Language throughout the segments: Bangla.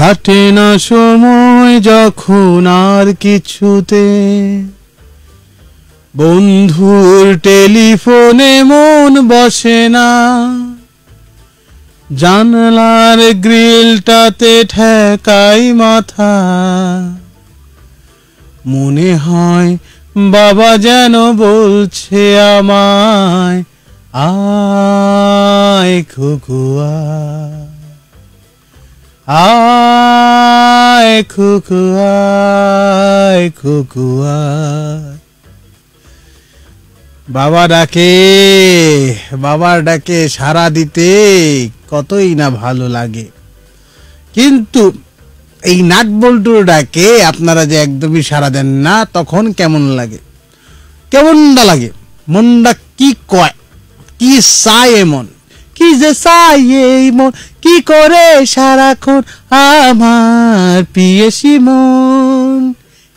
কাটে না সময় যখন আর কিছুতে। বন্ধুর টেলিফোনে মন বসে না। জানলার গ্রিলটাতে ঠেকাই মাথা। মনে হয় বাবা যেন বলছে আমায়, আয় খুকুয়া আয় খুকুয়া আয় বাবা ডাকে, বাবার ডাকে সারা দিতে কতই না ভালো লাগে। কিন্তু এই নাট বল্টুর ডাকে আপনারা যে একদমই সারা দেন না, তখন কেমন লাগে? কেমনটা লাগে? মনটা কি কয়? কি চায় এমন? কি যে চাই এই মন? কি করে সারাক্ষণ আমার পিয়েসি মন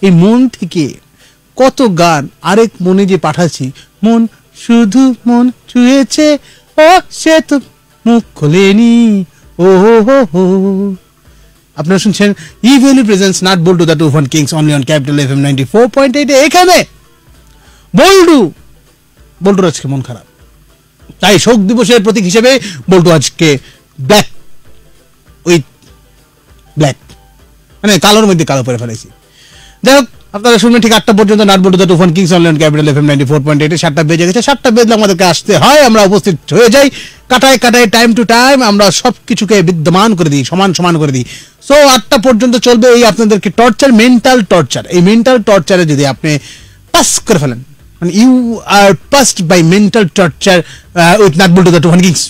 এই মন থেকে কত গান আরেক মনে যে পাঠাচ্ছি। মন শুধু মন ছুঁয়েছে ও সে তো মুখ খোলেনি। ও হো হো হো। আপনারা শুনছেন ইভেলি presents nut Boltu the two fun kings only on capital F M ninety four point eight এখানে বল্টু, বল্টুর আজকে মন খারাপ। তাই শোক দিবসের প্রতীক হিসেবে বল্টু আজকে ব্ল্যাক উইথ ব্ল্যাক মানে কালোর মধ্যে কালো পরে ফেলেছি। যাই হোক, আপনারা শুনবেন ঠিক আটটা পর্যন্ত nut Boltu the two kings online, capital F M ninety four point এইটে সাতটা বেজে গেছে, সাতটা বেজলে আমাদেরকে আসতে হয়, আমরা উপস্থিত হয়ে যাই। কাটায় কাটায় টাইম টু টাইম আমরা সব কিছুকে বিদ্যমান করে দিই, সমান সমান করে দিই। সো আটটা পর্যন্ত চলবে এই আপনাদেরকে টর্চার মেন্টাল টর্চার এই মেন্টাল টর্চারে যদি আপনি পাস করে ফেলেন মানে you are past by mental torture with nut Boltu the two fun kings.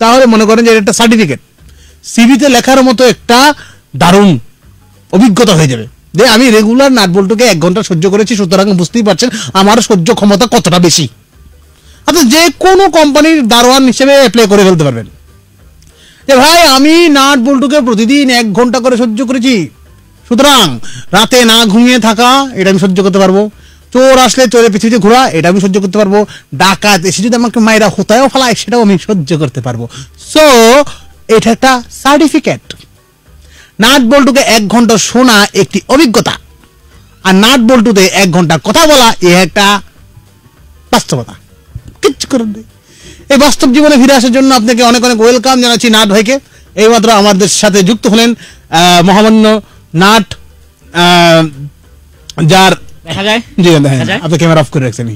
তাহলে মনে করেন যে এটা একটা সার্টিফিকেট সিভিতে লেখার মতো একটা দারুণ অভিজ্ঞতা হয়ে যাবে। যে আমি রেগুলার নাট বল্টুকে এক ঘণ্টা সহ্য করেছি, সুতরাং বুঝতেই পারছেন আমার সহ্য ক্ষমতা কতটা বেশি। আপনি যে কোনো কোম্পানির দারোয়ান হিসেবে অ্যাপ্লাই করে ফেলতে পারবেন। যে ভাই, আমি নাট বল্টুকে প্রতিদিন এক ঘণ্টা করে সহ্য করেছি। সুতরাং রাতে না ঘুমিয়ে থাকা, এটা আমি সহ্য করতে পারব। চোর আসলে চোরের পৃথিবীতে ঘোরা, এটা আমি সহ্য করতে পারব। ডাকাত এসে যদি আমাকে মায়েরা হোতায়ও ফেলায়, সেটাও আমি সহ্য করতে পারব। সো এটা একটা সার্টিফিকেট নাট বল্টুকে এক ঘণ্টা শোনা একটি অভিজ্ঞতা। আর নাট বল্টুতে এক ঘণ্টা কথা বলা এ একটা বাস্তবতা। কিচ্ছু করার নেই। এই বাস্তব জীবনে ফিরে আসার জন্য আপনাকে অনেক অনেক ওয়েলকাম জানাচ্ছি নাট ভাইকে। এইমাত্র আমাদের সাথে যুক্ত হলেন আহ, মহামান্য নাট যার দেখা যায়। জি দেখা যায়? আপনি ক্যামেরা অফ করে রাখছেন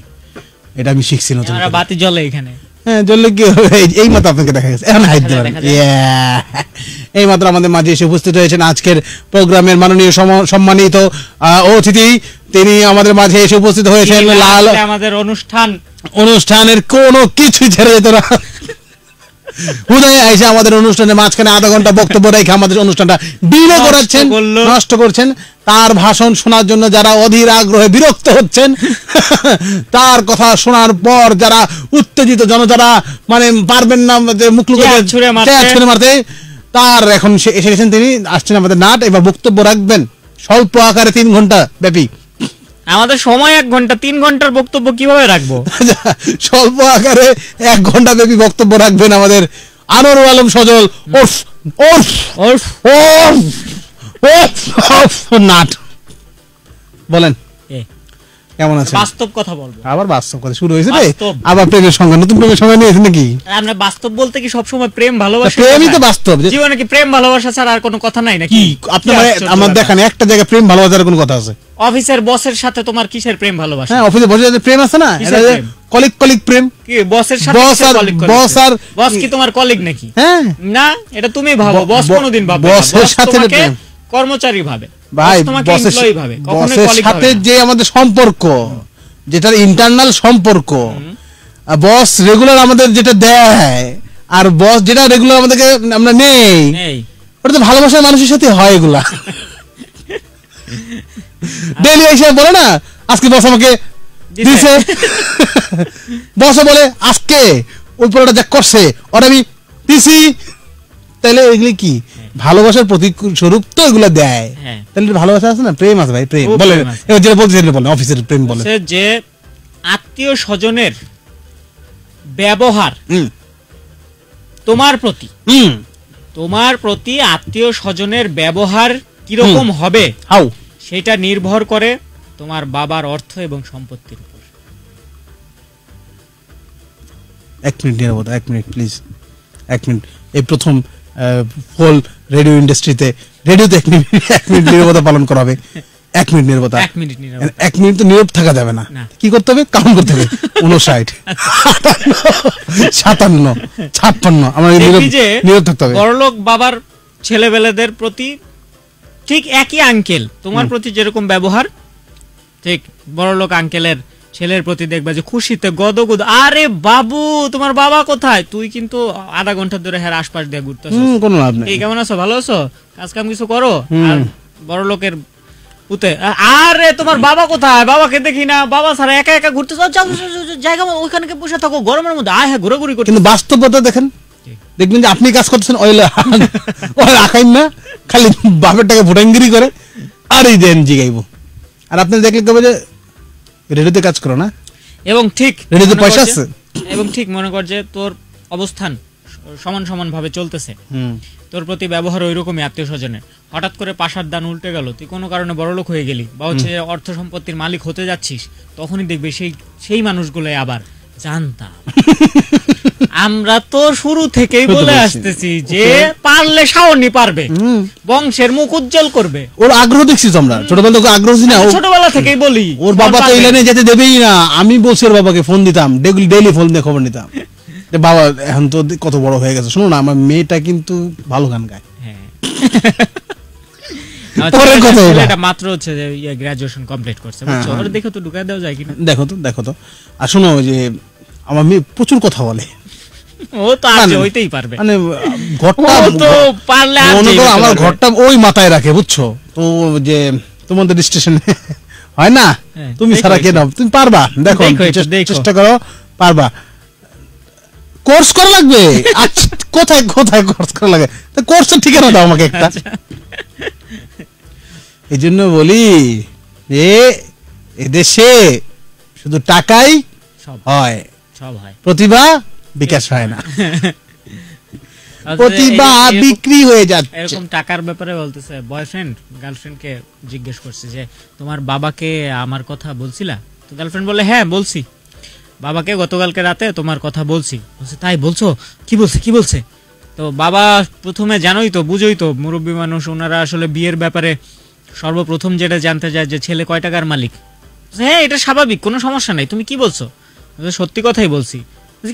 এটা আমি শিখছি নতুন বাতি জ্বলে এখানে। হ্যাঁ জ্বললে কি হবে? এই- মাত্র আপনাকে দেখা গেছে। এখন হাইট দেবেন এই মাত্র আমাদের মাঝে এসে উপস্থিত হয়েছেন আজকের প্রোগ্রামের মাননীয় সম- সম্মানিত আহ, অতিথি। তিনি আমাদের মাঝে এসে উপস্থিত হয়েছেন। লাল আমাদের অনুষ্ঠান অনুষ্ঠানের কোনো কিছু ছেড়ে যেত না। উদয় এসে আমাদের অনুষ্ঠানের মাঝখানে আধা ঘণ্টা বক্তব্য রেখে আমাদের অনুষ্ঠানটা ডিলে করাচ্ছেন। নষ্ট করছেন তার ভাষণ শোনার জন্য যারা অধীর আগ্রহে বিরক্ত হচ্ছেন তার কথা শোনার পর যারা উত্তেজিত জন যারা মানে পারবেন না যে মুখ লুকিয়ে মারতে। তার এখন এসে গেছেন তিনি আসছেন আমাদের নাট এবার বক্তব্য রাখবেন স্বল্প আকারে তিন ঘণ্টা ব্যাপী আমাদের সময় এক ঘণ্টা তিন ঘণ্টার বক্তব্য কীভাবে রাখব? স্বল্প আকারে এক ঘণ্টা ব্যাপী বক্তব্য রাখবেন আমাদের আনোয়ার আলম সজল। ওরফ ওরফ ওরফ ওরফ ওরফ ওরফ নাট। বলেন। কেমন আছেন? বাস্তব কথা বলব। আবার বাস্তব কথা শুরু হয়েছে রে আবার প্রেমের সংখ্যা নতুন প্রেমের সংখ্যা নিয়েছেন নাকি? বাস্তব বলতে কি সবসময় প্রেম ভালোবাসা প্রেমই তো বাস্তব জীবনে কি প্রেম ভালোবাসা ছাড়া আর কোনো কথা নাই নাকি? আপনি মানে আমার। দেখান একটা জায়গায় প্রেম ভালোবাসার কোনো কথা আছে? অফিসের বসের সাথে তোমার কিসের প্রেম ভালোবাসা? হ্যাঁ অফিসে বসে যে প্রেম আছে না? কলিক কলিক প্রেম? কি বসের সাথে বস আর- বস আর- বস কি তোমার কলিগ নাকি? হ্যাঁ। না এটা তুমি ভাবো বস কোনোদিন ভাবে। বসের বস সাথে প্রেম। কর্মচারী ভাবে। ভাই বসের বসের সাথে যে আমাদের সম্পর্ক যেটার ইন্টারনাল সম্পর্ক বস রেগুলার আমাদের যেটা দেয় আর বস যেটা রেগুলার আমাদেরকে আমরা নেই ওটা তো ভালোবাসার মানুষের সাথে হয় এগুলা। ডেলি এসে বলে না আজকে বস আমাকে দিছে। বস বলে আজকে ওই পড়াটা যা করছে ওটা আমি দিছি। তাহলে এগুলি কি? ভালোবাসার প্রতীক স্বরূপ তো এগুলো দেয়। হ্যাঁ। তাহলে ভালোবাসা আছে না? প্রেম আছে ভাই প্রেম। বলেন আছে। এবার যেটা বলছেন বলেন অফিসের প্রেম বলেন। যে আত্মীয় স্বজনের ব্যবহার তোমার প্রতি তোমার প্রতি আত্মীয় স্বজনের ব্যবহার কীরকম হবে? হাউ? সেটা নির্ভর করে তোমার বাবার অর্থ এবং সম্পত্তির উপর। এক মিনিট নিরাপদ এক মিনিট প্লিজ এক মিনিট। এই প্রথম হোল রেডিও ইন্ডাস্ট্রিতে রেডিওতে এক মিনিট এক মিনিট নিরাপত্তা পালন করা হবে। এক মিনিট নিরাপত্তা এক মিনিট নিরাপত্তা। এক মিনিট তো নীরব থাকা যাবে না। কি করতে হবে? কাউন্ট করতে হবে। উনষাট সাতান্ন। ছাপ্পান্ন। আমার নীরব থাকতে হবে। বড়লোক বাবার ছেলেবেলেদের প্রতি ঠিক একই আঙ্কেল তোমার প্রতি যেরকম ব্যবহার ঠিক বড়লোক আঙ্কেলের ছেলের প্রতি দেখবা যে খুশিতে গদগদ। আরে বাবু তোমার বাবা কোথায়? তুই কিন্তু আধা ঘণ্টা ধরে হ্যাঁ আশপাশ দিয়ে ঘুরতে কোনো লাভ নেই। কেমন আছো? ভালো আছো? কাজ কাম কিছু করো? আর বড় লোকের আ- আরে তোমার বাবা কোথায়? বাবাকে দেখি না। বাবা সারা একা একা ঘুরতে যাও। জায়গা ওইখানে বসে থাকো। গরমের মধ্যে আয় হ্যাঁ ঘোরাঘুরি করতে। কিন্তু বাস্তবতা দেখেন। দেখবেন যে আপনি কাজ করতেছেন ওই ওই রাখাইন না খালি বাপের টাকা ভুটাঙ্গিরি করে আর এই দেন জিগাইব আর আপনি দেখলে কবে যে রেডিওতে কাজ করো না? এবং ঠিক রেডিওতে পয়সা আছে? এবং ঠিক মনে কর যে তোর অবস্থান সমান সমান ভাবে চলতেছে। হুম। তোর প্রতি ব্যবহার ওই রকমই আত্মীয় স্বজনের। হঠাৎ করে পাশার দান উল্টে গেল তুই কোনো কারণে বড়লোক হয়ে গেলি বা হচ্ছে অর্থ সম্পত্তির মালিক হতে যাচ্ছিস তখনই দেখবি সেই সেই মানুষগুলোই আবার জানতাম। আমরা তো শুরু থেকেই বলে আসতেছি যে পারলে শাওনি পারবে। বংশের মুখ উজ্জ্বল করবে। ওর আগ্রহ দেখছি তো আমরা ছোটবেলা থেকে আগ্রহ ছিল না? ছোটবেলা থেকেই বলি ওর বাবা তো এই লাইনে যেতে দেবেই না। আমি বলছি ওর বাবাকে ফোন দিতাম। ডেইলি ফোন দিয়ে খবর নিতাম। যে বাবা এখন তো কত বড় হয়ে গেছে। শোনো না আমার মেয়েটা কিন্তু ভালো গান গায়। আমার পরের ছেলেটা- কথা মাত্র হচ্ছে যে গ্রাজুয়েশন কমপ্লিট করছে। বুঝছ? ওর দেখে তো ঢুকায় দেওয়া যায় কিনা। দেখো তো দেখো তো। আর শোনো যে আমার মেয়ে প্রচুর কথা বলে। ও তো মানে- হইতেই পারবে। ঘরটা তো পারলে আমার ঘরটা ওই মাথায় রাখে বুঝছ? তো যে তোমাদের স্টেশনে হয় না? হ্যাঁ, তুমি ছাড়া কে। নাও তুমি পারবা। দেখো চেষ্টা- করো পারবা। কোর্স করা লাগবে? কোথায় কোথায় কোর্স করা লাগে? কোর্সের ঠিকানা দাও আমাকে একটা। আচ্ছা। এই জন্য বলি যে এদেশে শুধু টাকাই সব হয়। সব হয়। প্রতিভা বিকাশ হয় না। আচ্ছা, প্রতিভা বিক্রি হয়ে যাচ্ছে। এরকম টাকার ব্যাপারে বলতেছে বয়ফ্রেন্ড গার্লফ্রেন্ডকে জিজ্ঞেস করছে যে তোমার বাবাকে আমার কথা বলছিলা? তো গার্লফ্রেন্ড বলে হ্যাঁ বলছি। বাবাকে গতকালকে রাতে তোমার কথা বলছি। বলছে তাই বলছো? কি বলছে কি বলছে? তো বাবা প্রথমে জানোই তো বুঝোই তো মুরব্বী মানুষ ওনারা আসলে বিয়ের ব্যাপারে সর্বপ্রথম যেটা জানতে চায় যে ছেলে কয় টাকার মালিক? হ্যাঁ এটা স্বাভাবিক কোনো সমস্যা নাই তুমি কি বলছো? সত্যি কথাই বলছি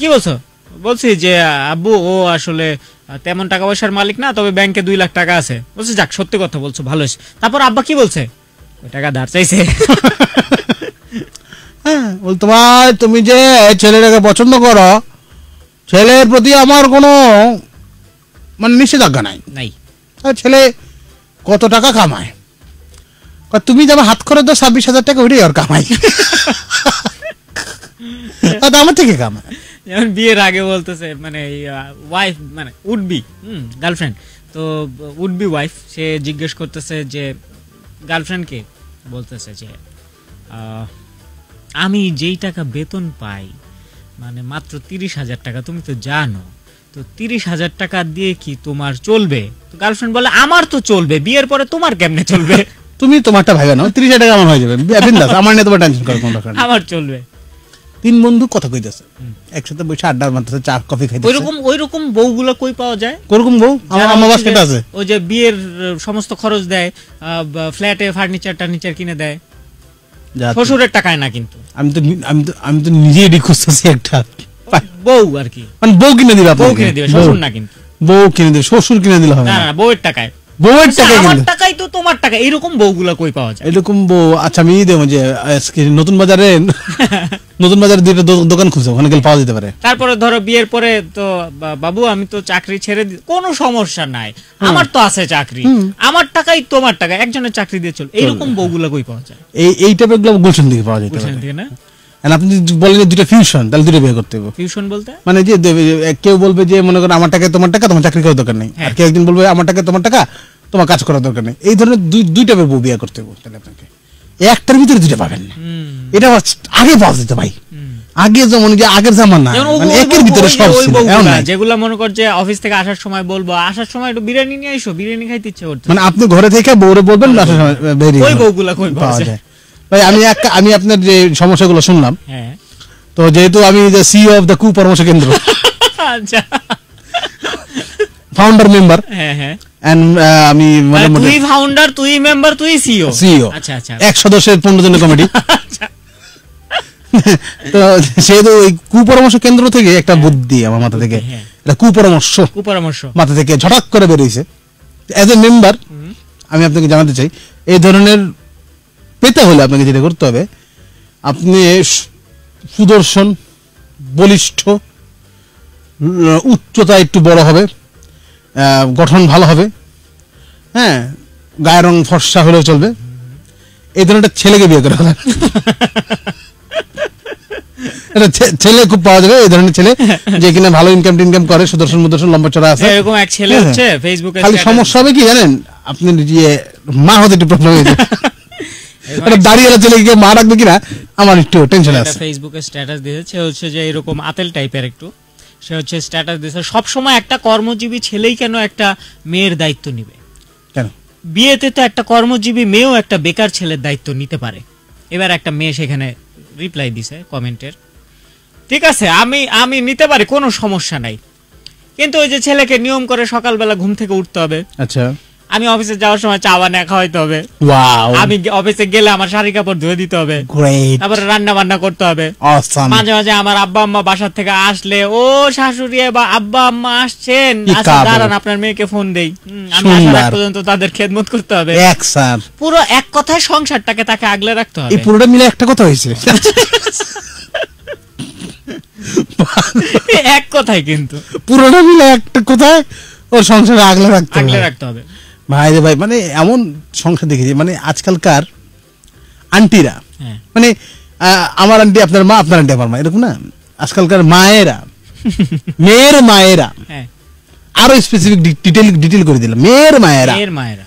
কি বলছো? বলছি যে আব্বু ও আসলে তেমন টাকা পয়সার মালিক না তবে ব্যাংকে দুই লাখ টাকা আছে। বলছে যাক সত্যি কথা বলছো ভালো তারপর আব্বা কি বলছে? ওই টাকা ধার চাইছে। হ্যাঁ বল তোমার তুমি যে ছেলেটাকে পছন্দ করো ছেলের প্রতি আমার কোনো মানে নিষেধাজ্ঞা নাই। নাই। ছেলে কত টাকা কামায়? তুমি যাবে হাত করে দাও ছাব্বিশ হাজার টাকা ওইটাই কামাই। আর তো আমার থেকে কামায়। যেমন বিয়ের আগে বলতেছে মানে ওয়াইফ মানে উড বি হুম গার্লফ্রেন্ড তো উড বি ওয়াইফ সে জিজ্ঞেস করতেছে যে গার্লফ্রেন্ডকে বলতেছে যে আমি যেই টাকা বেতন পাই মানে মাত্র তিরিশ হাজার টাকা তুমি তো জানো তো তিরিশ হাজার টাকা দিয়ে কি তোমার চলবে? তো গার্লফ্রেন্ড বলে আমার তো চলবে বিয়ের পরে তোমার কেমনে চলবে? তুমি তোমারটা ভাইবে না তিরিশ হাজার টাকা আমার হয়ে যাবে। আমার নিয়ে তোমার টেনশন নেই। আমার চলবে। তিন বন্ধু কথা কইতেছে। একসাথে বসে আড্ডা মারতেছে চা কফি খাইতেছে। ওইরকম ওইরকম বউগুলো কই পাওয়া যায়? কোরকম বউ? আমার আমার যে- আছে। ওই যে বিয়ের সমস্ত খরচ দেয় ফ্ল্যাটে ফার্নিচার টার্নিচার কিনে দেয়। শ্বশুরের টাকায় না কিন্তু। আমি তো আমি তো আমি তো নিজেই এডি খুঁজতেছি একটা। বউ আর কি। মানে বউ কিনে দিবা বউ কিনে দিবে। শ্বশুর না কিন্তু। বউ কিনে দিবে শ্বশুর কিনে দিলে হবে না। না বউয়ের টাকায়। বউয়ের আচ্ছা, টাকা আমার টাকাই তো তোমার টাকা। এরকম বউগুলা কই পাওয়া যায়? এরকম বউ আচ্ছা আমি দেবো যে নতুন বাজারে নতুন বাজারে দুইটা দোকান খুঁজছে ওখানে গেলে পাওয়া যেতে পারে। তারপরে ধরো বিয়ের পরে তো বাবু আমি তো চাকরি ছেড়ে কোনো সমস্যা নাই। আমার তো আছে চাকরি। আমার টাকাই তোমার টাকা একজনের চাকরি দিয়ে চল এইরকম বউগুলা কই পাওয়া যায়? এই এই টাইপেরগুলো গুলশন থেকে পাওয়া যেতে পারে। না? আপনি বলেন দুটো ফিউশন তাহলে দুটো বিয়ে করতে হবে। টিউশন বলতে? মানে যে কেউ বলবে যে মনে করেন আমার টাকা তোমার টাকা তোমার চাকরি করার দরকার নেই। আর হ্যাঁ। কেউ একদিন বলবে আমার টাকা তোমার টাকা তোমার কাজ করার দরকার নেই। এই ধরনের দুই দুই টাইপের বউ বিয়ে করতে হবে তাহলে আপনাকে। একটার ভিতরে দুইটা পাবেন না। এটা আগে পাওয়া যেত ভাই। আগে যেমন যে আগের জামানা মানে একের ভিতরে সব ছিল যেগুলা মনে কর যে অফিস থেকে আসার সময় বলব আসার সময় একটু বিরিয়ানি নিয়ে এসো বিরিয়ানি খাইতে ইচ্ছে করছে। মানে আপনি ঘরে থেকে বউরে বলবেন বাসার সময় বেরিয়ে ওই বউগুলা কই পাওয়া যায়? ভাই আমি আমি আপনার যে সমস্যাগুলো শুনলাম হ্যাঁ। তো যেহেতু আমি যে অফ দ্য কু পরামর্শ কেন্দ্র আচ্ছা। ফাউন্ডার মেম্বার হ্যাঁ হ্যাঁ। আমি মানে তুই ফাউন্ডার তুই মেম্বার তুই সিও সিও আচ্ছা আচ্ছা। এক সদস্যের পনেরো জনের কমিটি আচ্ছা। তো সেহেতু ওই কুপরামর্শ কেন্দ্র থেকে একটা বুদ্ধি আমার মাথা থেকে। হ্যাঁ। এটা কুপরামর্শ। কুপরামর্শ। মাথা থেকে ঝটাক করে বেরিয়েছে। এজ এ মেম্বার আমি আপনাকে জানাতে চাই এই ধরনের পেতে হলে আপনাকে যেটা করতে হবে আপনি সুদর্শন বলিষ্ঠ উচ্চতা একটু বড় হবে। গঠন ভালো হবে। হ্যাঁ গায়ের রং ফর্সা হলেও চলবে। এই ধরনের একটা ছেলেকে বিয়ে করে একটা ছেলে খুব পাওয়া যাবে এই ধরনের ছেলে যে কিনা ভালো ইনকাম টিনকাম করে সুদর্শন মুদর্শন লম্বা চড়া আছে। এরকম এক ছেলে হ্যাঁ। হচ্ছে ফেসবুকে খালি সমস্যা হবে কি জানেন? আপনি যে মা হতে একটু প্রবলেম হয়েছে দাঁড়িয়ে ছেলে গিয়ে মা রাখবে কিনা আমার একটু টেনশন আছে। ফেসবুকে স্ট্যাটাস দিয়েছে হচ্ছে যে এরকম আতেল টাইপের একটু। সে হচ্ছে স্ট্যাটাস দিয়েছে। সব সময় একটা কর্মজীবী ছেলেই কেন একটা মেয়ের দায়িত্ব নিবে? কেন? বিয়েতে তো একটা কর্মজীবী মেয়েও একটা বেকার ছেলের দায়িত্ব নিতে পারে। এবার একটা মেয়ে সেখানে রিপ্লাই দিছে কমেন্টের ঠিক আছে আমি আমি নিতে পারি কোনো সমস্যা নাই। কিন্তু ওই যে ছেলেকে নিয়ম করে সকালবেলা ঘুম থেকে উঠতে হবে। আচ্ছা। আমি অফিসে যাওয়ার সময় চা বানিয়ে খাওয়াইতে হবে। আমি অফিসে গেলে আমার শাড়ি কাপড় ধুয়ে দিতে হবে। তারপরে রান্না বান্না করতে হবে। মাঝে মাঝে আমার আব্বা আম্মা বাসার থেকে আসলে ও শাশুড়ি বা আব্বা আম্মা আসছেন। দাঁড়ান আপনার মেয়েকে ফোন দেই। আমি আসার পর্যন্ত তাদের খেদমত করতে হবে। এক স্যার। পুরো এক কথায় সংসারটাকে তাকে আগলে রাখতে হবে। এই পুরোটা মিলে একটা কথা হয়েছে। এক কথায় কিন্তু। পুরোটা মিলে একটা কোথায় ওর সংসারে আগলে রাখতে আগলে রাখতে হবে। ভাই রে ভাই মানে এমন সংসার দেখেছি মানে আজকালকার আন্টিরা হ্যাঁ। মানে আমার আন্টি আপনার মা আপনার আন্টি আমার মা এরকম না? আজকালকার মায়েরা মেয়ের মায়েরা হ্যাঁ। আরও স্পেসিফিক ডিটেল ডিটেল করে দিলাম মেয়ের মায়েরা। মায়েরা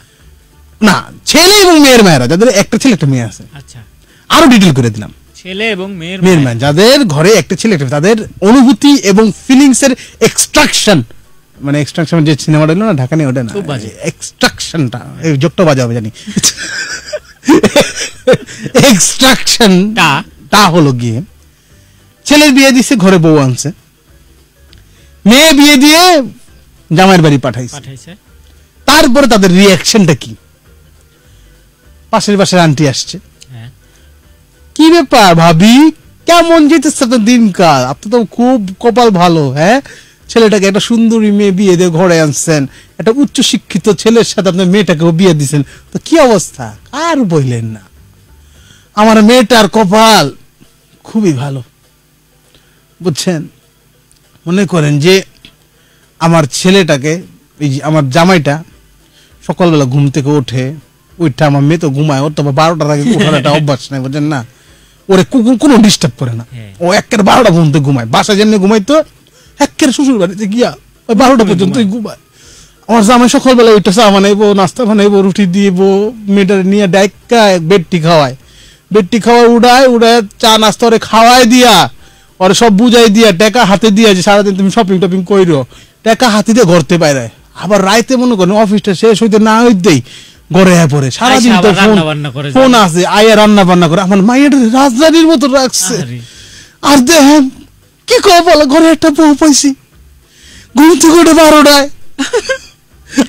না ছেলে এবং মেয়ের মায়েরা যাদের একটা ছেলে একটা মেয়ে আছে। আচ্ছা। আরও ডিটেল করে দিলাম। ছেলে এবং মেয়ের মেয়ের মায়ের। যাদের ঘরে একটা ছেলে একটা তাদের অনুভূতি এবং ফিলিংস এর এক্সট্রাকশন মানে এক্সট্রাকশন যে সিনেমাটা হলো না ঢাকা নেই ওটা না। খুব বাজে। এক্সট্রাকশনটা এই যোগটা বাজে হবে জানি। এক্সট্রাকশন টা। তা হলো গিয়ে ছেলের বিয়ে দিছে ঘরে বউ আনছে। মেয়ে বিয়ে দিয়ে জামাইয়ের বাড়ি পাঠাইছে। পাঠাইছে। তারপরে তাদের রিয়াকশনটা কি? পাশের পাশের আন্টি আসছে। হ্যাঁ। কি ব্যাপার ভাবি? কেমন যেতেছে আপনার দিনকাল? আপনি তো খুব কপাল ভালো হ্যাঁ? ছেলেটাকে একটা সুন্দরী মেয়ে বিয়ে দিয়ে ঘরে আনছেন। একটা উচ্চ শিক্ষিত ছেলের সাথে আপনার মেয়েটাকেও বিয়ে দিছেন। তো কি অবস্থা? আর বললেন না। আমার মেয়েটার কপাল খুবই ভালো। বুঝছেন? মনে করেন যে আমার ছেলেটাকে এই যে আমার জামাইটা সকালবেলা ঘুম থেকে ওঠে ওইটা আমার মেয়ে তো ঘুমায় ওর তো বারোটার আগে ওঠার একটা অভ্যাস নাই বুঝছেন না? ওরে কোনো ডিস্টার্ব করে না। হ্যাঁ। ও একের বারোটা ঘুম থেকে ঘুমায়। বাসা যেমনি ঘুমাইতো একের শ্বশুর বাড়িতে গিয়া ওই বারোটা পর্যন্ত ঘুমায়। আমার জামাই সকালবেলা ওইটা চা বানাইবো নাস্তা বানাইবো রুটি দিয়েবো মেয়েটার নিয়ে ডাইকা বেডটি খাওয়ায়। বেডটি খাওয়ায় উড়ায় উড়ায় চা নাস্তা ওরে খাওয়ায় দিয়া ওরে সব বুঝাই দিয়া টাকা হাতে দিয়া যে সারাদিন তুমি শপিং টপিং কইরো টাকা হাতে দিয়ে ঘরতে বাইরে আবার রাইতে মনে করেন অফিসটা শেষ হইতে না হইতেই ঘরে আয় পরে সারাদিন তো ফোন করে ফোন। আছে আয়া রান্না বান্না করে। আমার মায়ের রাজধানীর মতো রাখছে আর দেখেন কি কয় বলে ঘরে একটা বউ পাইছি। ঘুম থেকে ওঠে বারোটায়।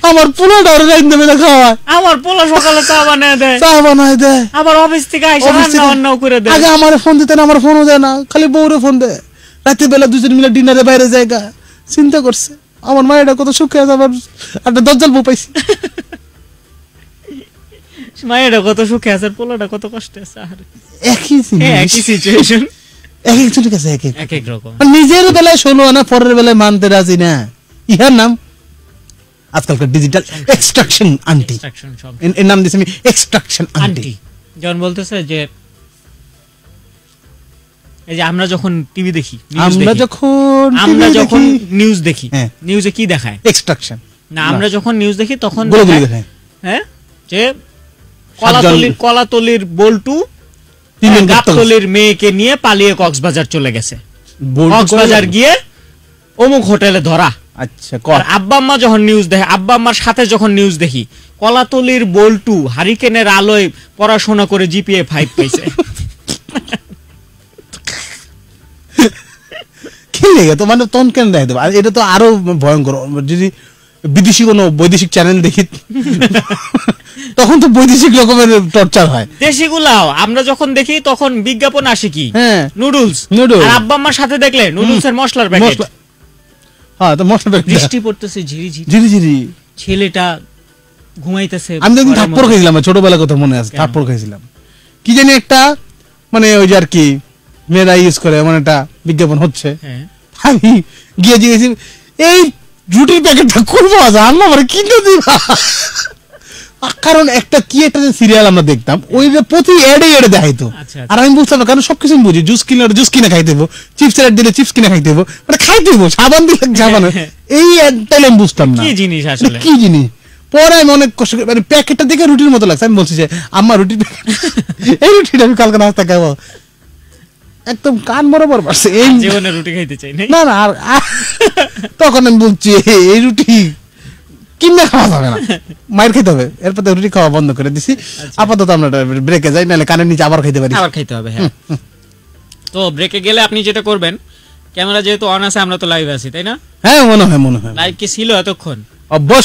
আমার পুরোটা রাইন দেবে না খাওয়ায়। আমার পোলা সকালে চা বানিয়ে দেয়। চা বানায় দেয়। আবার অফিস থেকে আইসা রান্না বান্নাও করে দেয়। আগে আমার ফোন দিতেন আমার ফোনও দেয় না। খালি বউরে ফোন দেয়। রাতে বেলা দুজন মিলে ডিনারে বাইরে জায়গা। চিন্তা করছে। আমার মায়েরা কত সুখে আছে আবার একটা দজ্জাল বউ পাইছি। মায়েরা কত সুখে আছে পোলাটা কত কষ্টে আছে আরে। একই হ্যাঁ, একই সিচুয়েশন এক একজনের কাছে এক এক রকম। নিজের বেলায় ষোলো আনা পরের বেলায় মানতে রাজি না। ইহার নাম? আজকালকার ডিজিটাল এক্সট্রাকশন আন্টি এর নাম দিয়েছি আমি এক্সট্রাকশন আন্টি যেমন বলতেছে যে এই যে আমরা যখন টিভি দেখি আমরা যখন আমরা যখন নিউজ দেখি হ্যাঁ। নিউজে কি দেখায়? এক্সট্রাকশন না আমরা যখন নিউজ দেখি তখন হ্যাঁ? যে কলাতলির কলাতলির বল্টু গাবতলির মেয়েকে নিয়ে পালিয়ে কক্সবাজার চলে গেছে। কক্সবাজার গিয়ে অমুক হোটেলে ধরা। আচ্ছা আব্বা আম্মা যখন নিউজ দেখে আব্বা আম্মার সাথে যখন নিউজ দেখি কলাতলির বল্টু হারিকেনের আলোয় পড়াশোনা করে জিপিএ ফাইভ পাইছে। কি লেগে? তো মানে তখন কেন আর এটা তো আরও ভয়ঙ্কর। যদি বিদেশি কোনো বৈদেশিক চ্যানেল দেখি তখন তো বৈদেশিক রকমের টর্চার হয়। দেশিগুলাও আমরা যখন দেখি তখন বিজ্ঞাপন আসে কি? হ্যাঁ। নুডলস। আর আব্বা আম্মার সাথে দেখলে নুডলস এর মশলার প্যাকেট হ্যাঁ তো মশলা প্যাকেট বৃষ্টি পড়তেছে ঝিরি ঝিরি। ঝিরি ঝিরি। ছেলেটা ঘুমাইতেছে আমি তো থাপ্পড় খাইছিলাম আমার ছোটবেলার কথা মনে আছে কেন? থাপ্পড় খাইছিলাম কি জানি একটা মানে ওই যে আর কি মেয়েরা ইউজ করে এমন একটা বিজ্ঞাপন হচ্ছে। হ্যাঁ। আমি গিয়ে জিজ্ঞেস এই রুটির প্যাকেটটা আজ আল্লাহ মানে কিনে দিবা। কারণ একটা কি একটা যে সিরিয়াল আমরা দেখতাম ওই যে প্রতি এডে এডে দেখাইতো। আচ্ছা, আর আমি বুঝতাম না কারণ সবকিছু বুঝি। জুস কিনে জুস কিনে খাইতে দেবো চিপস এড দিলে চিপস কিনে খাইতে দেবো মানে খাইতে দেবো সাবান দিলে সাবান এই তাহলে আমি বুঝতাম না। কি জিনিস মানে আসলে কি জিনিস? পরে আমি অনেক কষ্ট মানে প্যাকেটটা দেখে রুটির মতো লাগছে। আমি বলছি যে আমার রুটির এই রুটিটা আমি কালকে নাস্তা খাব। একদম কান বরাবর পারছে এই জীবনে রুটি খাইতে চাই না না আর তখন আমি বলছি এই রুটি কিনে খাওয়া যাবে না। মায়ের খেতে হবে এরপর তো রুটি খাওয়া বন্ধ করে দিছি। আপাতত আমরা ব্রেকে যাই নাহলে কানের নিচে আবার খেতে পারি। আবার খাইতে হবে হ্যাঁ। তো ব্রেকে গেলে আপনি যেটা করবেন ক্যামেরা যেহেতু অন আছে আমরা তো লাইভ আছি তাই না? হ্যাঁ মনে হয় মনে হয়। লাইভ কি ছিল এতক্ষণ?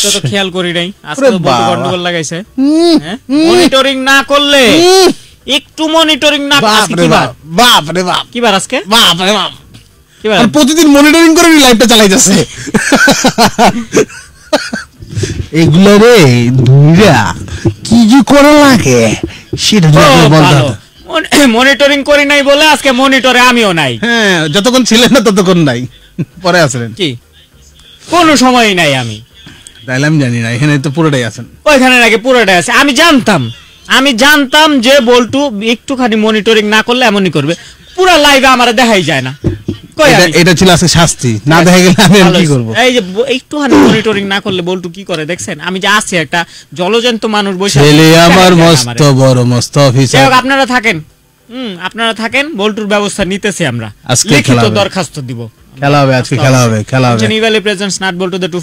তো তো খেয়াল করি নাই। আজকে বন্ধু। গন্ডগোল লাগাইছে। হুম, হ্যাঁ? মনিটরিং না করলে। একটু মনিটরিং না বাপ আজকে রে কি বার? বাপ রে বাপ। কি বার আজকে? বাপ রে বাপ। কি বার? প্রতিদিন মনিটরিং করে লাইভটা চালাই যাচ্ছে। এগুলো রে দুইরা কি যে করা লাগে? সেটা বলতে। মন- মনিটরিং করি নাই বলে আজকে মনিটরে আমিও নাই। হ্যাঁ যতক্ষণ ছিলেন না ততক্ষণ নাই। পরে আসলেন। কি? কোনো সময়ই নাই আমি। তাইলে আমি জানি না এখানে তো পুরোটাই আছেন। ওইখানে নাকি পুরোটাই আছে। আমি জানতাম। আমি জানতাম যে বল্টু একটুখানি মনিটরিং না করলে এমনই করবে। পুরো লাইভে আমার দেখাই যায় না। এটা-? ছিল আজকে শাস্তি। না দেখা গেলে আমি কি। করব? এই যে একটুখানি মনিটরিং না করলে বল্টু কি করে দেখছেন? আমি যে আছি একটা জলজন্ত মানুষ বসে ছেলে আমার মস্ত বড় মস্ত অফিসার আপনারা থাকেন। হুম আপনারা থাকেন বল্টুর ব্যবস্থা নিতেছি আমরা। লিখিত দরখাস্ত দিব। খেলা হবে আজকে খেলা হবে খেলা হবে। Presents nut Boltu the two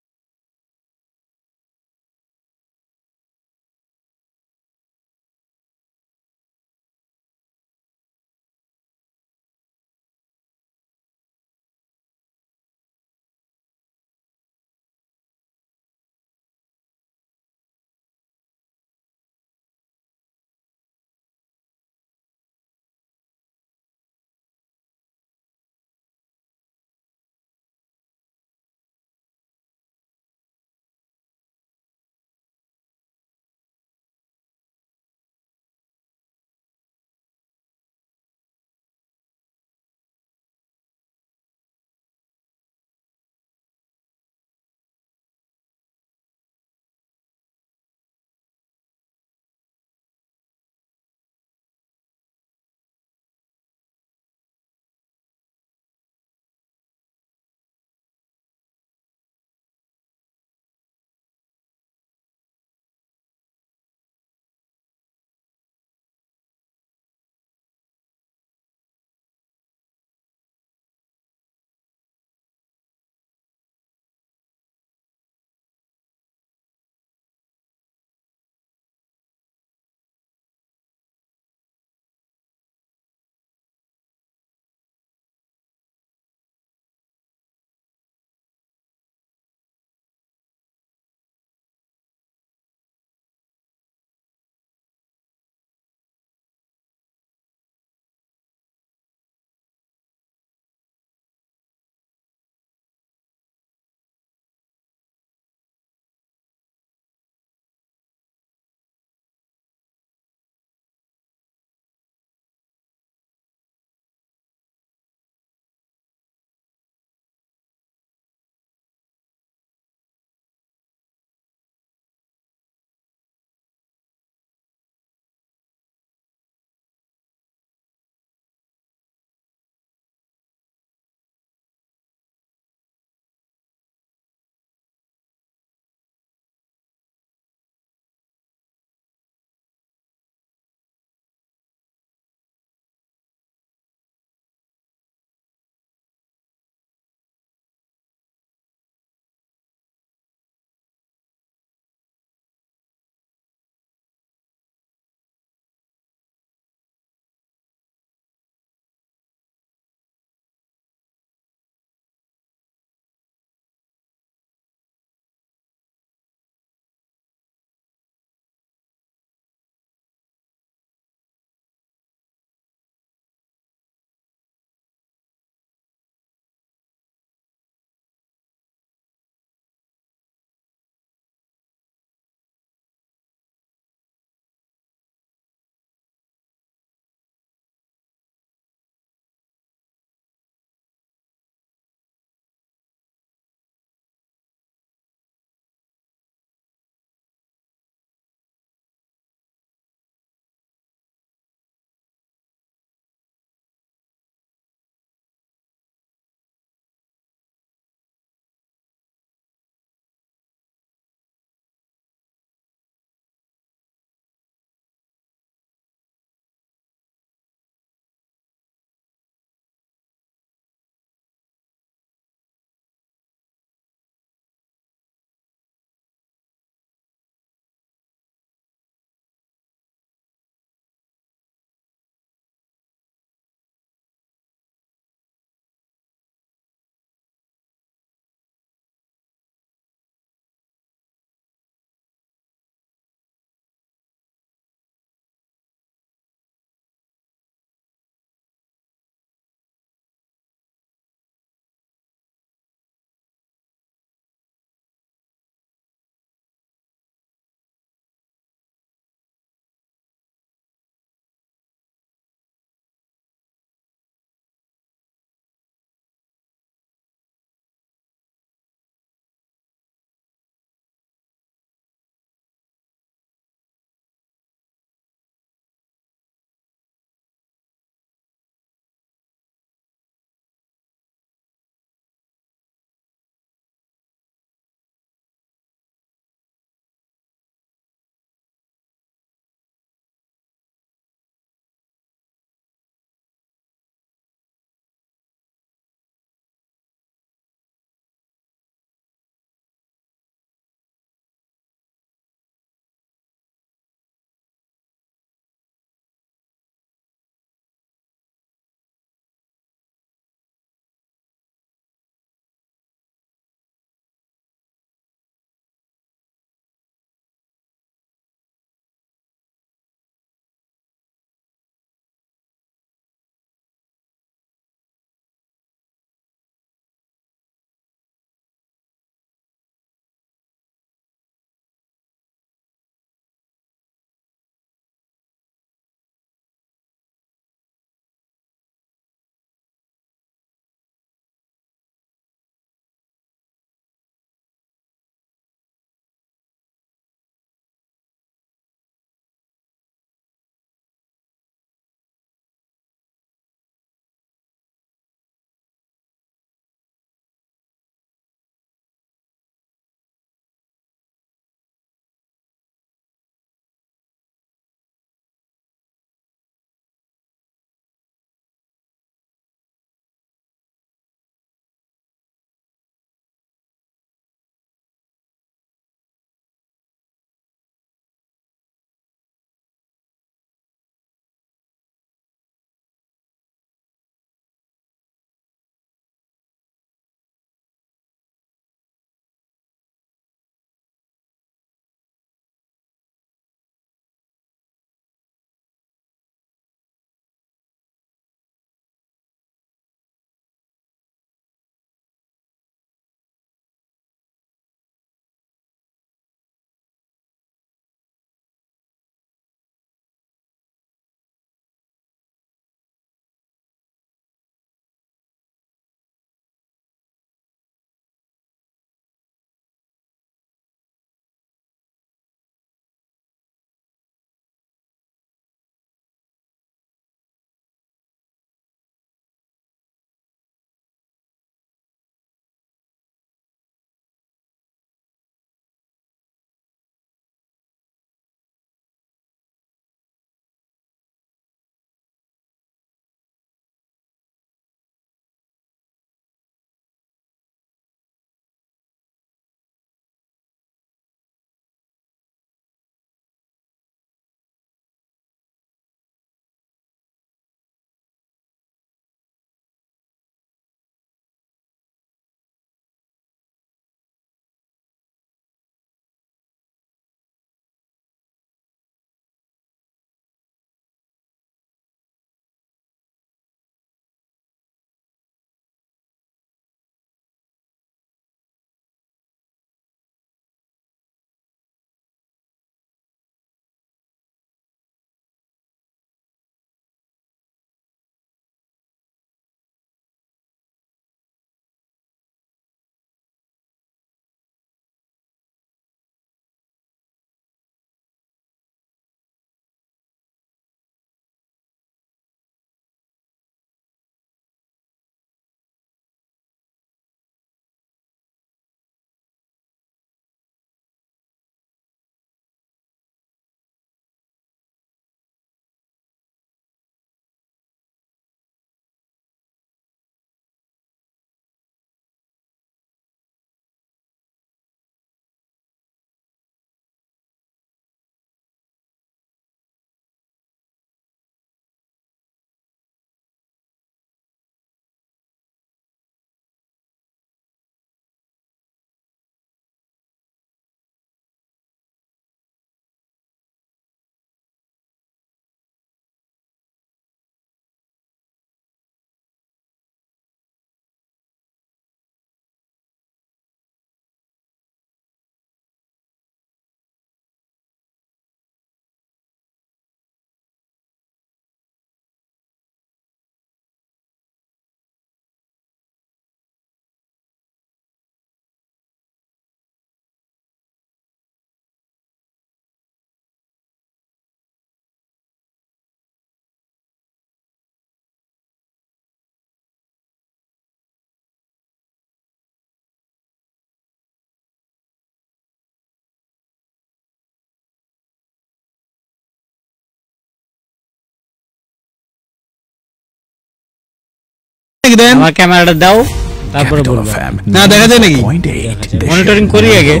দেন। আমার ক্যামেরাটা দাও তারপরে বলব। না, দেখা যায় নাকি? 90.8, the Monitoring করি আগে।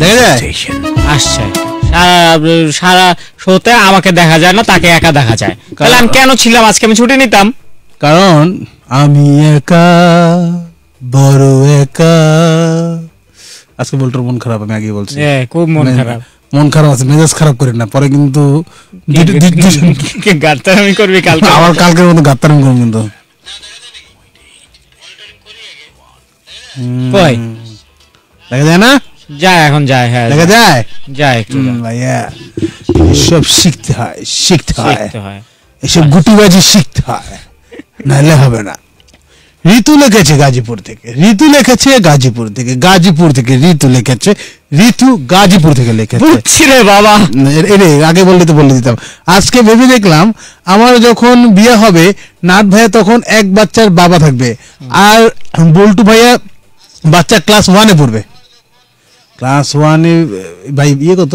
দেখা যায়? আসছে। সারা সারা শোতে আমাকে দেখা যায় না তাকে একা দেখা যায়। তাহলে আমি কেন ছিলাম? আজকে আমি ছুটি নিতাম। কারণ আমি একা বড় একা। আজকে বলটোর মন খারাপ আমি আগে বলছি। খুব মন খারাপ। মন খারাপ আছে মেজাজ খারাপ করেন না পরে কিন্তু দুজন- করবি কালকে। আবার কালকের মতো গাত্তারাম করব কিন্তু। কই? দেখা যায় না? যায় এখন যায় হ্যাঁ দেখা যায়। যায়? একটু ভাইয়া। এসব শিখতে হয় শিখতে হয়। এসব গুটিবাজি শিখতে হয়। নাহলে হবে না। ঋতু লিখেছে গাজীপুর থেকে। ঋতু লিখেছে গাজীপুর থেকে। গাজীপুর থেকে ঋতু লিখেছে। ঋতু গাজীপুর থেকে লিখেছে। বুঝছি রে বাবা। এরে আগে বললে তো বলে দিতাম। আজকে ভেবে দেখলাম আমার যখন বিয়ে হবে নাট ভাইয়া তখন এক বাচ্চার বাবা থাকবে। আর বল্টু ভাইয়া বাচ্চা ক্লাস ওয়ানে পড়বে। ক্লাস ওয়ানে ভাই বিয়ে কত?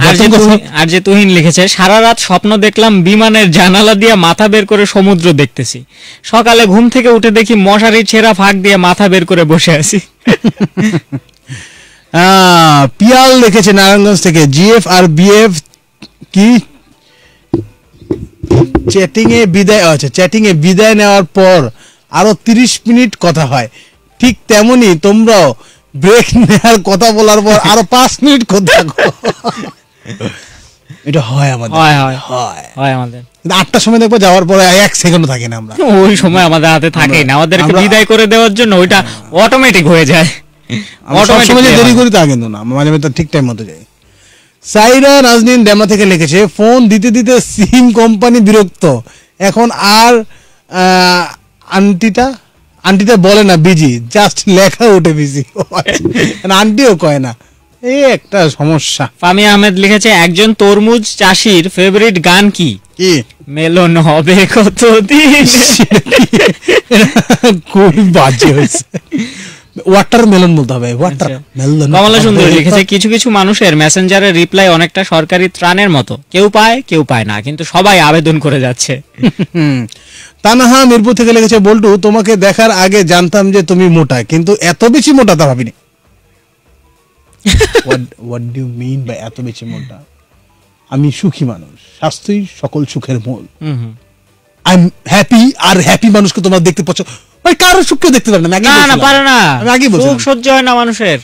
আর যে বেতন কত? তুহি- আর যে তুহিন লিখেছে সারা রাত স্বপ্ন দেখলাম বিমানের জানালা দিয়ে মাথা বের করে সমুদ্র দেখতেছি। সকালে ঘুম থেকে উঠে দেখি মশারি ছেঁড়া ফাঁক দিয়ে মাথা বের করে বসে আছি। আহ, পিয়াল লিখেছে নারায়ণগঞ্জ থেকে জিএফ আর বিএফ কি? চ্যাটিং এ বিদায় আচ্ছা চ্যাটিং এ বিদায় নেওয়ার পর আরও তিরিশ মিনিট কথা হয়। ঠিক তেমনি তোমরাও ব্রেক নেওয়ার কথা বলার পর আরও পাঁচ মিনিট কথা। এটা হয় আমাদের। হয় হয়। হয়। হয় আমাদের। আটটার সময় দেখব যাওয়ার পরে এক সেকেন্ড থাকে না আমরা। ওই সময় আমাদের হাতে থাকেই না। আমাদেরকে বিদায় করে দেওয়ার জন্য ওইটা অটোমেটিক হয়ে যায়। আমরা সবসময় যে দেরি করি তা কিন্তু না। তো ঠিক টাইম মতো যাই। সাইরা নাজনীন ডেমরা থেকে লিখেছে ফোন দিতে দিতে সিম কোম্পানি বিরক্ত। এখন আর আন্টিটা আন্টিটা বলে না বিজি জাস্ট লেখা ওঠে বিজি। আন্টিও কয় না এই একটা সমস্যা। ফামি আহমেদ লিখেছে একজন তরমুজ চাষির ফেভারিট গান কি? কি? মেলন হবে কতদিন? খুবই বাজে হয়েছে। ওয়াটার মেলন বলতে হবে ওয়াটার আচ্ছা। মেলন কমলা সুন্দর লিখেছে কিছু কিছু মানুষের মেসেঞ্জারের রিপ্লাই অনেকটা সরকারি ত্রাণের মতো। কেউ পায় কেউ পায় না কিন্তু সবাই আবেদন করে যাচ্ছে। তানাহা মিরপুর থেকে লিখেছে বল্টু তোমাকে দেখার আগে জানতাম যে তুমি মোটা কিন্তু এত বেশি মোটা তা ভাবিনি। হোয়াট ডু মিন বাই এত বেশি মোটা? আমি সুখী মানুষ স্বাস্থ্যই সকল সুখের মূল। আই এম হ্যাপি আর হ্যাপি মানুষকে তোমরা দেখতে পাচ্ছ। ভাই কারও সুখকে দেখতে পারে না না না পারে না। আমি আগেই সুখ সহ্য হয় না মানুষের।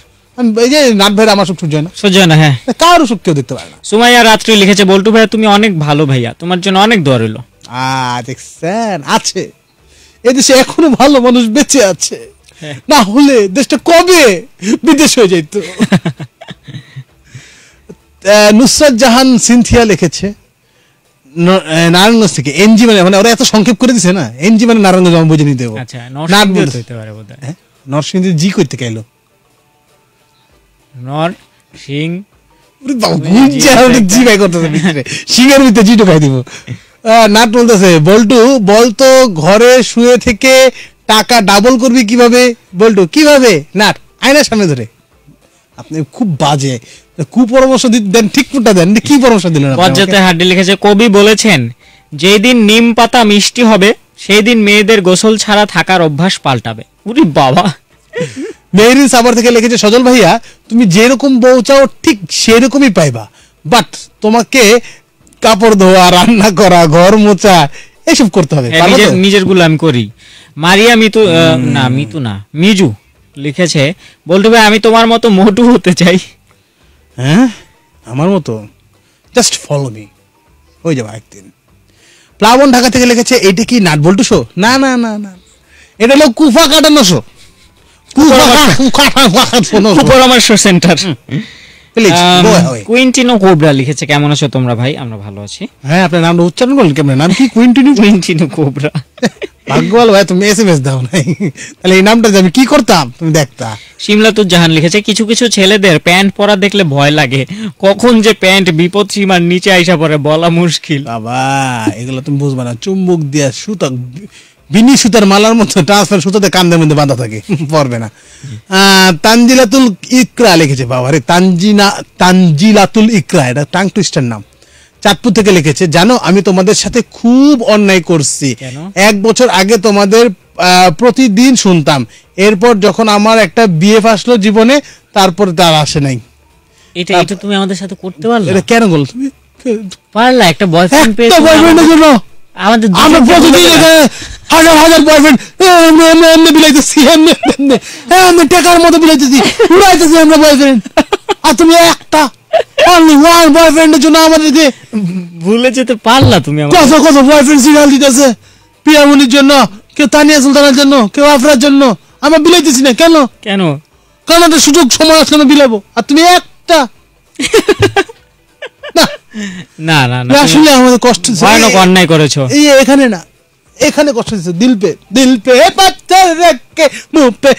এই যে নাট ভাইরা আমার সুখ সহ্য হয় না। সহ্য হয় না হ্যাঁ। কারও সুখ কেউ দেখতে পারে না। সুমাইয়া রাত্রি লিখেছে বল্টু ভাইয়া তুমি অনেক ভালো ভাইয়া তোমার জন্য অনেক দোয়া রইল। আ দেখছেন? আছে। এদেশে এখনও ভালো মানুষ বেঁচে আছে। হ্যাঁ। না হলে দেশটা কবে বিদেশ হয়ে যেত নুসরাত জাহান সিনথিয়া লিখেছে। নারায়ণগঞ্জ থেকে। এনজি মানে মানে ওরা এত সংক্ষেপ করে দিছে না? এনজি মানে নারায়ণগঞ্জ আমি বুঝে নিতে আচ্ছা বোধহয়। হ্যাঁ? নরসিংদী জি করতে গেল নর সিং জি ভাই ভিতরে সিংহের ভিতরে জি ঢুকাই দিব। নাট বলতেছে বল্টু বলতো ঘরে শুয়ে থেকে টাকা ডাবল করবি কীভাবে? বল্টু কীভাবে? নাট আয়নার সামনে ধরে। আপনি খুব বাজে। কু পরামর্শ দি- দেন ঠিক কোনটা দেন কি পরামর্শ দিলেন আপনি পর্যাতে? হাড্ডি লিখেছে কবি বলেছেন যেই দিন নিম পাতা মিষ্টি হবে সেই দিন মেয়েদের গোসল ছাড়া থাকার অভ্যাস পাল্টাবে। উরি বাবা। মেহরিন সাবার থেকে লিখেছে সজল ভাইয়া তুমি যেরকম বউ চাও ঠিক সেরকমই পাইবা। বাট তোমাকে কাপড় ধোয়া রান্না করা ঘর মোছা এসব করতে হবে নিজের নিজেরগুলো আমি করি। মারিয়া মিতু না মিতু না মিজু লিখেছে বলতে ভাই আমি তোমার মতো মোটু হতে চাই। হ্যাঁ? আমার মতো? জাস্ট ফলো মি হয়ে যাব একদিন। প্লাবন ঢাকা থেকে লিখেছে এটা কি নাট বল্টু শো? না না না না। এটা হলো কুফা কাটানো শো। কুফা কাটানো শো। পরামর্শ centre. Please go Quintino Cobra লিখেছে কেমন আছো তোমরা ভাই? আমরা ভালো আছি। হ্যাঁ আপনার নামটা উচ্চারণ করলেন কেমন? নাম কি? কুইন্টিনি কুইন্টিনো কোবরা ভাগ্যবাল ভাই তুমি এস দাও নাই। তাহলে এই নামটা আমি কি করতাম? তুমি দেখতা। জাহান লিখেছে কিছু কিছু ছেলেদের প্যান্ট পরা দেখলে ভয় লাগে। কখন যে প্যান্ট বিপদ সীমার নিচে আইসা পড়ে বলা মুশকিল। বাবা এগুলো তুমি বুঝবা না। চুম্বক দিয়া সুতা বিনি সুতার মালার মতো ট্রান্সফার সুতাতে কান্দের মধ্যে বাঁধা থাকে না। তানজিলাতুল ইকরা লিখেছে বাবা রে তানজিনা তানজিলাতুল ইকরা এটা টাং টুইস্টার নাম। চাঁদপুর থেকে লিখেছে জানো আমি তোমাদের সাথে খুব অন্যায় করছি। এক বছর আগে তোমাদের আহ, প্রতিদিন শুনতাম। এরপর যখন আমার একটা বিয়ে আসলো জীবনে তারপর তার আসে নাই। এটা এটা তুমি আমাদের সাথে করতে পারলে? এটা কেন বল তুমি? পারলা একটা বয়ফ্রেন্ড পেয়ে একটা বয়ফ্রেন্ডের জন্য। আমাদের আমরা প্রতিদিন এখানে হাজার হাজার বয়ফ্রেন্ড এমনি এমনি এমনি বিলাইতেছি এমনি এমনি এমনি টাকার মতো বিলাইতেছি উড়াইতেছি আমরা বয়ফ্রেন্ড আর তুমি একটা অনলি ওয়ান বয়ফ্রেন্ডের জন্য আমাদেরকে ভুলে যেতে পারলা তুমি আমার কত কত বয়ফ্রেন্ড সিরিয়াল দিতেছে পিয়ামনির জন্য কেউ তানিয়া সুলতানের জন্য কেউ আফরার জন্য। আমরা বিলাইতেছি না কেন? কেন? কারণ একটা সুযোগ সময় আসলে বিলাবো। আর তুমি একটা। না। না না আসলে আমাদের কষ্ট ভয়ানক অন্যায় করেছ। এই এখানে না এখানে কষ্ট দিচ্ছে দিল পে দিল পে পাথর মুখ পে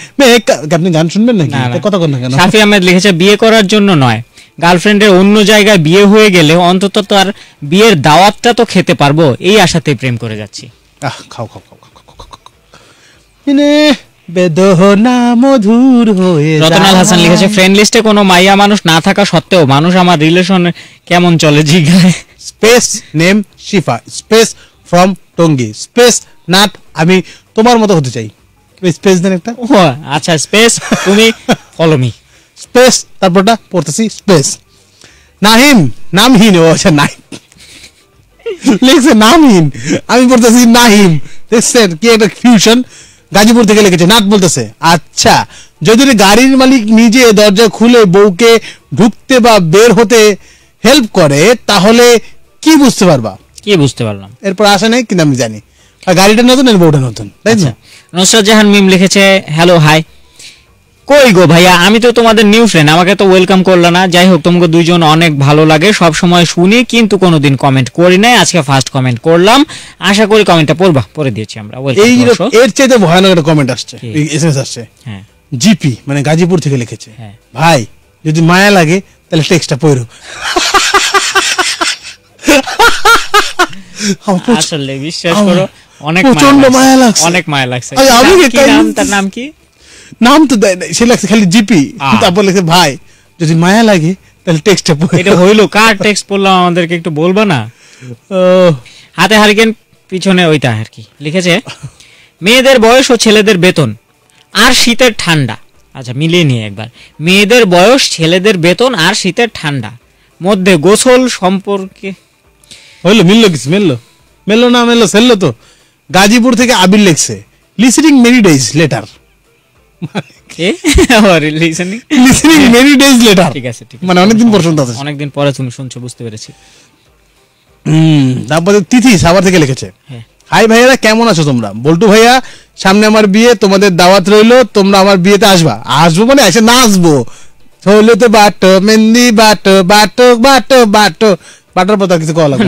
আপনি গান শুনবেন নাকি। কথা কন না কেন? শাফি আহমেদ লিখেছে বিয়ে করার জন্য নয়। গার্লফ্রেন্ডের অন্য জায়গায় বিয়ে হয়ে গেলে অন্তত তার বিয়ের দাওয়াতটা তো খেতে পারব। এই আশাতেই প্রেম করে যাচ্ছি। আহ খাও খাও খাও খাও, খাও, খাও, খাও। ইনে বেদনা মধুর হয়ে রতনাল হাসান লিখেছে ফ্রেন্ড লিস্টে কোনো মাইয়া মানুষ না থাকা সত্ত্বেও মানুষ আমার রিলেশন কেমন চলে জিজ্ঞাসা space name Shifa space from Tongi space nut আমি তোমার মতো হতে চাই। স্পেস দেন একটা? ও আচ্ছা স্পেস তুমি ফলো মি স্পেস তারপরটা পড়তেছি স্পেস নাহিম নামহীন ও আচ্ছা নাই লিখছে নামহীন আমি পড়তেছি নাহিম দেখছেন কি একটা ফিউশন গাজীপুর থেকে লিখেছে নাট বলতেছে। আচ্ছা যদি গাড়ির মালিক নিজে দরজা খুলে বউকে ঢুকতে বা বের হতে হেল্প করে তাহলে কি বুঝতে পারবা? কি বুঝতে পারলাম? এরপর আসে নাই কিন্তু আমি জানি। আর গাড়িটা নতুন এর বউটা নতুন তাই আচ্ছা। না নুসরাত জাহান মিম লিখেছে হ্যালো হাই কই গো ভাইয়া? আমি তো তোমাদের নিউ ফ্রেন্ড আমাকে তো ওয়েলকাম করল না। যাই হোক তোমাকে দুইজন অনেক ভালো লাগে। সব সময় শুনি কিন্তু কোনোদিন কমেন্ট করি নাই। আজকে ফার্স্ট কমেন্ট করলাম। আশা করি কমেন্টটা পড়বা। পড়ে দিয়েছি আমরা। এই এর চাইতে ভয়ানক একটা কমেন্ট আসছে? এসএমএস আসছে। হ্যাঁ। জিপি মানে গাজীপুর থেকে লিখেছে। হ্যাঁ। ভাই যদি মায়া লাগে তাহলে টেক্সটটা পড়ো। আসলে বিশ্বাস করো অনেক মায়া লাগছে। অনেক মায়া লাগছে। আমি কি নাম তার নাম কি? নাম তো দেয় সে লাগছে খালি জিপি। তারপর লিখছে ভাই যদি মায়া লাগে তাহলে টেক্সটটা এটা হইল কার টেক্সট পড়লাম আমাদেরকে একটু বলবা না? হাতে হারিকেন পিছনে ওইটা আর কি। লিখেছে মেয়েদের বয়স ও ছেলেদের বেতন আর শীতের ঠান্ডা। আচ্ছা মিলিয়ে নিয়ে একবার। মেয়েদের বয়স ছেলেদের বেতন আর শীতের ঠান্ডা। মধ্যে গোসল সম্পর্কে হইল মিললো কিছু? মিললো? মেললো না মেললো? সেললো তো। গাজীপুর থেকে আবির লিখছে লিসনিং মেনি ডেজ লেটার। কে listening listening many days later ঠিক আছে ঠিক মানে অনেকদিন পর শুনতে অনেকদিন পরে তুমি শুনছো বুঝতে পেরেছি। হুম তারপরে তিথি সাভার থেকে লিখেছে। হ্যাঁ। হাই ভাইয়ারা কেমন আছো তোমরা? বল্টু ভাইয়া সামনে আমার বিয়ে তোমাদের দাওয়াত রইল তোমরা আমার বিয়েতে আসবা। আসব মানে এসে নাচবো হইলে তো বাটো মেহেন্দি বাটো বাটো বাটো বাটো। বাটার পর কিছু লাগবে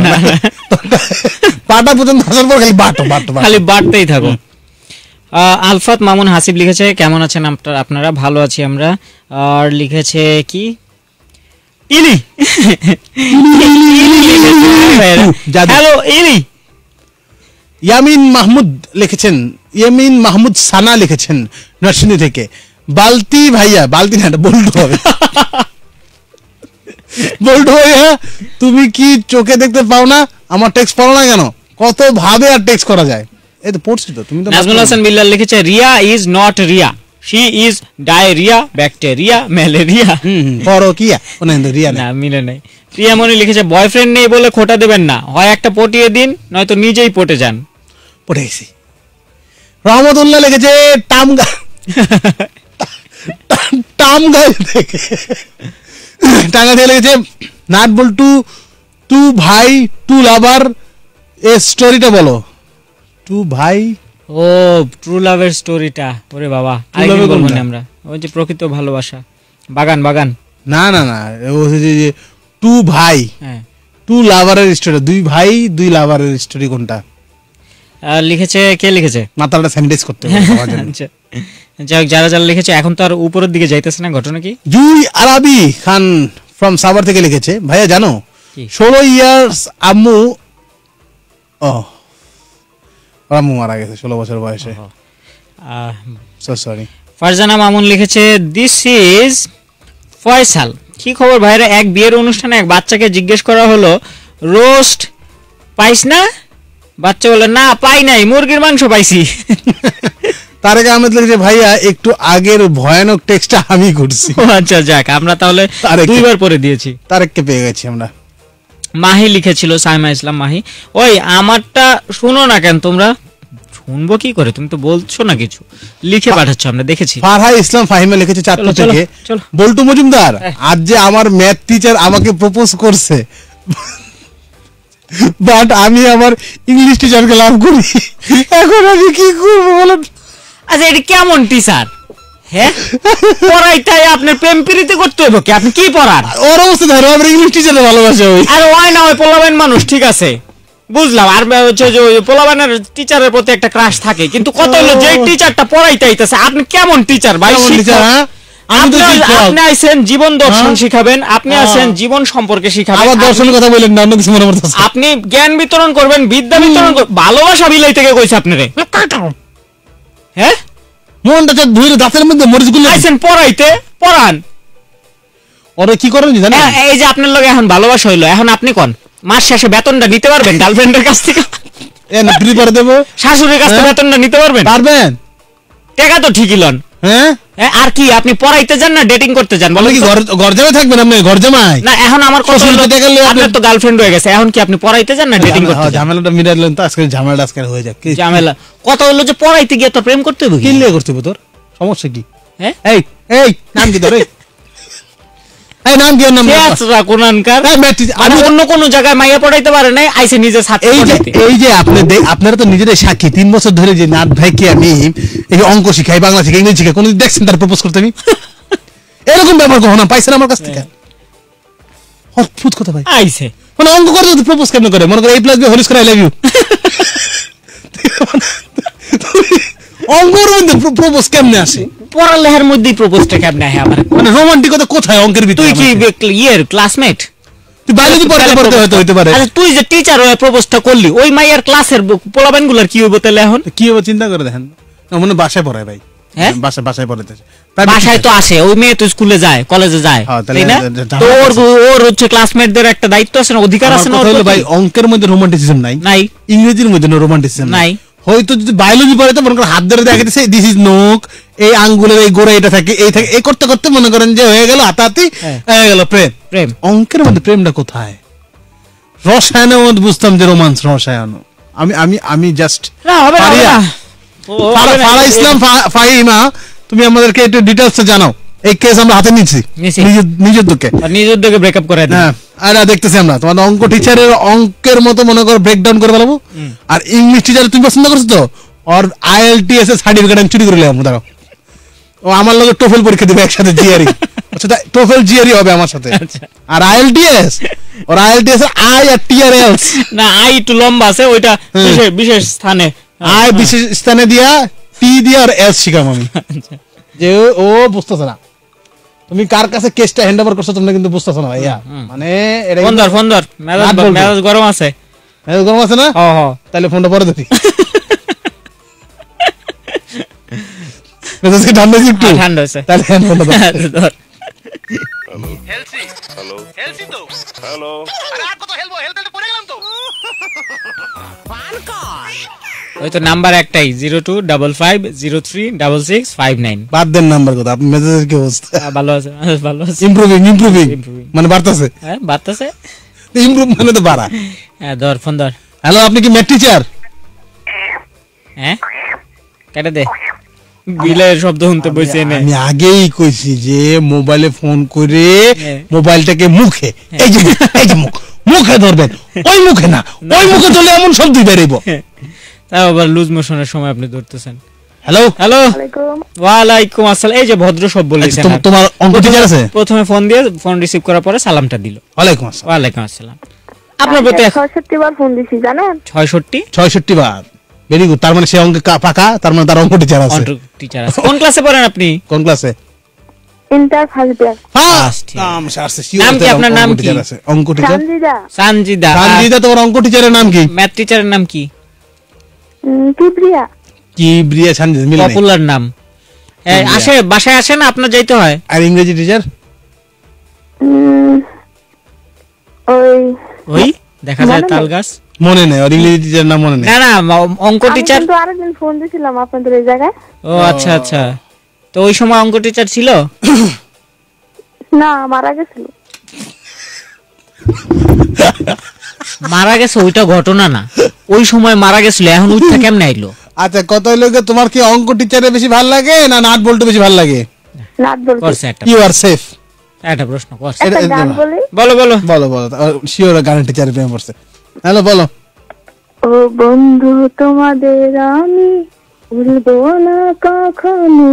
পাটা পর্যন্ত আসার পর খালি বাটো বাটো খালি বাড়তেই থাকো। আলফাত মামুন হাসিব লিখেছে, কেমন আছেন আপনারা? ভালো আছি আমরা। আর লিখেছে কি? ইলি। হ্যালো ইলি। ইয়ামিন মাহমুদ লিখেছেন, ইয়ামিন মাহমুদ সানা লিখেছেন নরসিংদী থেকে। বালতি ভাইয়া, বালতি না বল্টু হবে। বল্টু ভাইয়া তুমি কি চোখে দেখতে পাও না? আমার টেক্সট পড়ো না কেন? কত ভাবে আর টেক্সট করা যায়? এই তো পড়ছি তো তুমি তো নাজমুল হাসান বিল্লাল লিখেছে Riya is not Riya. She is diarrhoea bacteria malaria কি না রিয়া না মিলে নাই। প্রিয়া মনি লিখেছে বয়ফ্রেন্ড নেই বলে খোটা দেবেন না। হয় একটা পটিয়ে দিন নয়তো নিজেই পটে যান। পড়ে গেছি রহমতুল্লাহ লিখেছে টামগা টামগাই থেকে টাঙ্গা থেকে লিখেছে নাট বল্টু টু ভাই টু লাভার এ স্টোরিটা বলো। টু ভাই? ও ট্রু লাভের স্টোরিটা ওরে বাবা True আরেকদিন এর বলব না আমরা। ওই যে প্রকৃত ভালোবাসা। বাগান বাগান। না না না ও যে টু ভাই। হ্যাঁ। টু লাভারের স্টোরি দুই ভাই দুই লাভারের স্টোরি কোনটা? লিখেছে কে লিখেছে? মাথাটা স্যানিটাইজ করতে হবে আচ্ছা। যাই যারা যারা লিখেছে এখন তো আর উপরের দিকে যাইতেছে না ঘটনা কি? জুই আরাবি খান ফ্রম সাভার থেকে লিখেছে। ভাইয়া জানো? ষোলো ইয়ার্স আম্মু ও আম্মু মারা গেছে ষোলো বছর বয়সে। সরি ফারজানা মামুন লিখেছে দিস ইজ ফয়সাল। কি খবর ভাইরা? এক বিয়ের অনুষ্ঠানে এক বাচ্চাকে জিজ্ঞেস করা হলো রোস্ট পাইস না? বাচ্চা বলে না পাই নাই মুরগির মাংস পাইছি। তারেক আহমেদ লিখেছে ভাইয়া একটু আগের ভয়ানক টেক্সটটা আমি করছি। আচ্ছা যাক আমরা তাহলে। দুইবার পরে দিয়েছি। তারেককে পেয়ে গেছি আমরা। মাহি লিখেছিল সাইমা ইসলাম মাহি। ওই আমারটা শুনো না কেন তোমরা? শুনব কি করে? তুমি তো বলছো না কিছু। লিখে পাঠাচ্ছ আমরা দেখেছি। ফারহা ইসলাম ফাহিমা লিখেছে চলো, থেকে। বল্টু মজুমদার হ্যাঁ। আজ যে আমার ম্যাথ টিচার আমাকে প্রপোজ করছে। বাট আমি আমার ইংলিশ টিচারকে লাভ করি। এখন আমি কি করব বলেন? আচ্ছা এটা কেমন টিচার হ্যাঁ? পড়াইটাই আপনার প্রেম প্রীতি করতে হইব কি? আপনি কি পড়ান? ওর অবস্থা ধরো আমার ইংলিশ টিচারে ভালোবাসে ওই। আর ওই না ওই পোলাবেন মানুষ ঠিক আছে। বুঝলাম আর হচ্ছে যে ওই টিচারের প্রতি একটা ক্রাশ থাকে। কিন্তু কত হলো যে টিচারটা পড়াইতে আইতাছে আপনি কেমন টিচার ভাই কেমন শিক্ষক। teacher, হ্যাঁ? আপনি-। আইছেন জীবন দর্শন? শিখাবেন আপনি হ্যাঁ। আছেন জীবন সম্পর্কে শিখাবেন। আবার আপনি- দর্শনের কথা বললেন না অন্য কিছু মনে পড়তেছে। আপনি জ্ঞান বিতরণ করবেন বিদ্যা বিতরণ ভালোবাসা বিলাই থেকে কইছে আপনারে। হ্যাঁ? মনটা চার ধুয়ে দাঁতের মধ্যে মরিচগুলো আইছেন পড়াইতে পড়ান। ওরা কি করেন জানেন? এই যে আপনার লগে এখন ভালোবাসা হইল এখন আপনি কোন? মাস শেষে বেতনটা নিতে পারবেন গার্লফ্রেন্ডের কাছ থেকে? এ না ফ্রি করে দেবো। শাশুড়ির কাছ থেকে হ্যাঁ? বেতনটা নিতে পারবেন? পারবেন? টাকা তো ঠিকই লন। হ্যাঁ? আর কি আপনি পড়াইতে যান না ডেটিং করতে যান বলে বলেন কি? ঘর জামাই থাকবেন আপনি? ঘর জামাই না এখন আমার কথা হলো, আপনার তো গার্লফ্রেন্ড হয়ে গেছে এখন কি আপনি পড়াইতে যান না ডেটিং করতে হ্যাঁ, যান? ঝামেলাটা মিটাইলেন তো আজকে ঝামেলাটা আজকে হয়ে যাক ঝামেলা। কথা হলো যে পড়াইতে গিয়ে তো প্রেম করতে হবে কি? করতে হবে তোর? সমস্যা কি? হ্যাঁ? এই এই নাম কি তোর? এই? এই নাম কি নাম কোনানকার। আমি আমি- অন্য কোন জায়গায় মাইয়া পড়াইতে পারে নাই আইসে নিজে ছাত্র এই যে পড়াইতে। এই যে আপনি আপনারা তো সাক্ষী। তিন বছর ধরে যে নাথ ভাইকে আমি এই অঙ্ক শিখাই বাংলা শিখাই ইংরেজি শিখাই কোনদিন দেখছেন তার প্রপোজ করতে আমি? এরকম ব্যবহার কখনো পাইছেন আমার কাছ থেকে? অদ্ভুত কথা ভাই। আইসে। মানে অঙ্ক করে যদি প্রপোজ কেন করে? মনে করে এই প্লাস বি করে আই লাভ ইউ অঙ্কর মধ্যে প্রপোজ কেমনে আসে? পড়ালেখার মধ্যেই প্রপোজটা কেমনে আহে আমার মানে রোমান্টিকতা কোথায় অঙ্কের ভিতরে তুই কি ইয়ের ক্লাসমেট বায়োলজি পড়তে পড়তে হয়তো হইতে পারে। আচ্ছা তুই যে টিচার হয়ে প্রপোজটা করলি ওই মাইয়ার ক্লাসের পোলাবেন কি হইব তাহলে এখন? কি হবে চিন্তা করে দেখেন। মনে বাসায় পড়ায় ভাই? বাসায় বাসায় পড়াইতেছে বাসায় তো আসে ওই মেয়ে তো স্কুলে যায় কলেজে যায় হ্যাঁ, তাই না? তো ওর ওর হচ্ছে ক্লাসমেটদের একটা দায়িত্ব আছে না অধিকার আছে না? ভাই অঙ্কের মধ্যে রোমান্টিসিজম নাই। নাই। ইংরেজির মধ্যে রোমান্টিসিজম নাই। হয়তো যদি বায়োলজি পড়ে তো মনে করেন হাত ধরে দেখা দিচ্ছে দিস ইজ নোক এই আঙ্গুলের এই গোড়া এটা থাকে এই থাকে। এই করতে করতে মনে করেন যে হয়ে গেল হাতাহাতি হ্যাঁ। হয়ে গেল প্রেম। প্রেম। অঙ্কের মধ্যে প্রেমটা কোথায়? রসায়নের মধ্যে বুঝতাম যে রোমান্স রসায়ন। আমি আমি আমি জাস্ট। ফারা ইসলাম ফাহিমা তুমি আমাদেরকে একটু ডিটেলস জানাও। এই কেস আমরা হাতে নিচ্ছি। নিজের নিজের দুঃখে আর নিজ উদ্যোগে ব্রেকআপ করে হ্যাঁ। আর দেখতেছি আমরা। তোমার অঙ্ক টিচারের অঙ্কের মতো মনে করো ব্রেকডাউন করে ফেলাবো। আর ইংলিশ টিচার তুমি পছন্দ করছ তো? আর আইএলটিএস এর সার্টিফিকেট আমি চুরি করে নিলাম দাঁড়াও। ও আমার লগে টোফেল পরীক্ষা দিবে একসাথে জিআরই আচ্ছা টোফেল জিআরই হবে আমার সাথে। আচ্ছা। আর আইএলটিএস ওর আইএলটিএস আই আর টি আর এলস না আই একটু লম্বা আছে ওইটা বিশেষ বিশেষ স্থানে। আই বিশেষ স্থানে দিয়া টি দিয়া আর এস শিখাম আমি। যে ও- ও বুঝতেছে না। তুমি কার কাছে কেসটা হ্যান্ড ওভার করছ তোমরা কিন্তু বুঝতেছো না ভাইয়া। মানে এটা ফোন ধর ফোন ধর। মেজাজ মেজাজ গরম আছে। মেজাজ গরম আছে না? হ হ। তাহলে ফোনটা পরে দিবি মেজাজ কি ঠান্ডা হয়েছে একটু। হ্যাঁ, ঠান্ডা হয়েছে। তাহলে হ্যান্ড ফোনটা দাও। ধর। হ্যালো ওই তো নাম্বার একটাই zero two double five zero three double six five nine. বাদ দেন নাম্বার কথা আপনি মেজাজের কি অবস্থা? ভালো আছে ভালো আছে। ইমপ্রুভিং ইমপ্রুভিং মানে বাড়তেছে? হ্যাঁ বাড়তেছে। ইমপ্রুভ মানে তো বাড়া। হ্যাঁ ধর ফোন ধর। হ্যালো আপনি কি ম্যাথ টিচার হ্যাঁ? কেটে দে। বিলের শব্দ শুনতে বসে আমি আগেই কইছি যে মোবাইলে ফোন করে হ্যাঁ। মোবাইলটাকে মুখে এই যে মুখ, এই যে মুখ মুখে ধরবেন। ওই মুখে না ওই মুখে ধরলে এমন শব্দ বেরোইব। তাও আবার লুজ মোশনের সময় আপনি ধরতেছেন। হ্যালো হ্যালো ওয়ালাইকুম। আসসালাম। এই যে ভদ্র সব বলেছেন তোমার অঙ্ক টিচার আছে? প্রথমে ফোন দিয়ে ফোন রিসিভ করার পরে সালামটা দিল। ওয়ালাইকুম আসসালাম। ওয়ালাইকুম আসসালাম। আপনার প্রতি এক- ছয়ষট্টি বার ফোন দিছি জানেন? ছয়ষট্টি? ছয়ষট্টি বার। ভেরি গুড তার মানে সে অঙ্কে পাকা তার মানে তার অঙ্ক টিচার আছে। টিচার আছে। কোন ক্লাসে পড়েন আপনি? কোন ক্লাসে ইন্টার ফার্স্ট ইয়ার ফার্স্ট নাম সারছে নাম কি আপনার নাম কি? অঙ্ক টিচার সানজিদা। সানজিদা। সানজিদা তোমার অঙ্ক টিচারের নাম কি? ম্যাথ টিচারের নাম কি? উম, কিপ্রিয়া কি ব্রিয়া সানজিদা মিলে পপুলার নাম। আসে বাসায় আসে না আপনার যাইতে হয়? আর ইংরেজি টিচার উম, ওই ওই? দেখা যায় তাল গাছ মনে নেই ওর ইংরেজি টিচার নাম মনে নেই। না না অঙ্ক আমি টিচার কিন্তু আরেকদিন ফোন দিয়েছিলাম আপনাদের এই জায়গায়। ও আচ্ছা আচ্ছা। তো ওই সময় অঙ্ক টিচার ছিল? না মারা গেছিল। মারা গেছে ওইটা ঘটনা না। ওই সময় মারা গেছিল এখন উঠতে কেমনে আইলো? আচ্ছা কত লোকে তোমার কি অঙ্ক টিচারে বেশি ভালো লাগে না নাট বল্টু বেশি ভালো লাগে? নাট বলতে। করছে ইউ আর সেফ একটা প্রশ্ন করছে। বলি। বলো বলো। বলো বলো শিওর গানের টিচারে প্রেম পড়ছে। হ্যালো বলো। ও বন্ধু তোমাদের আমি ভুলবো না কখনো।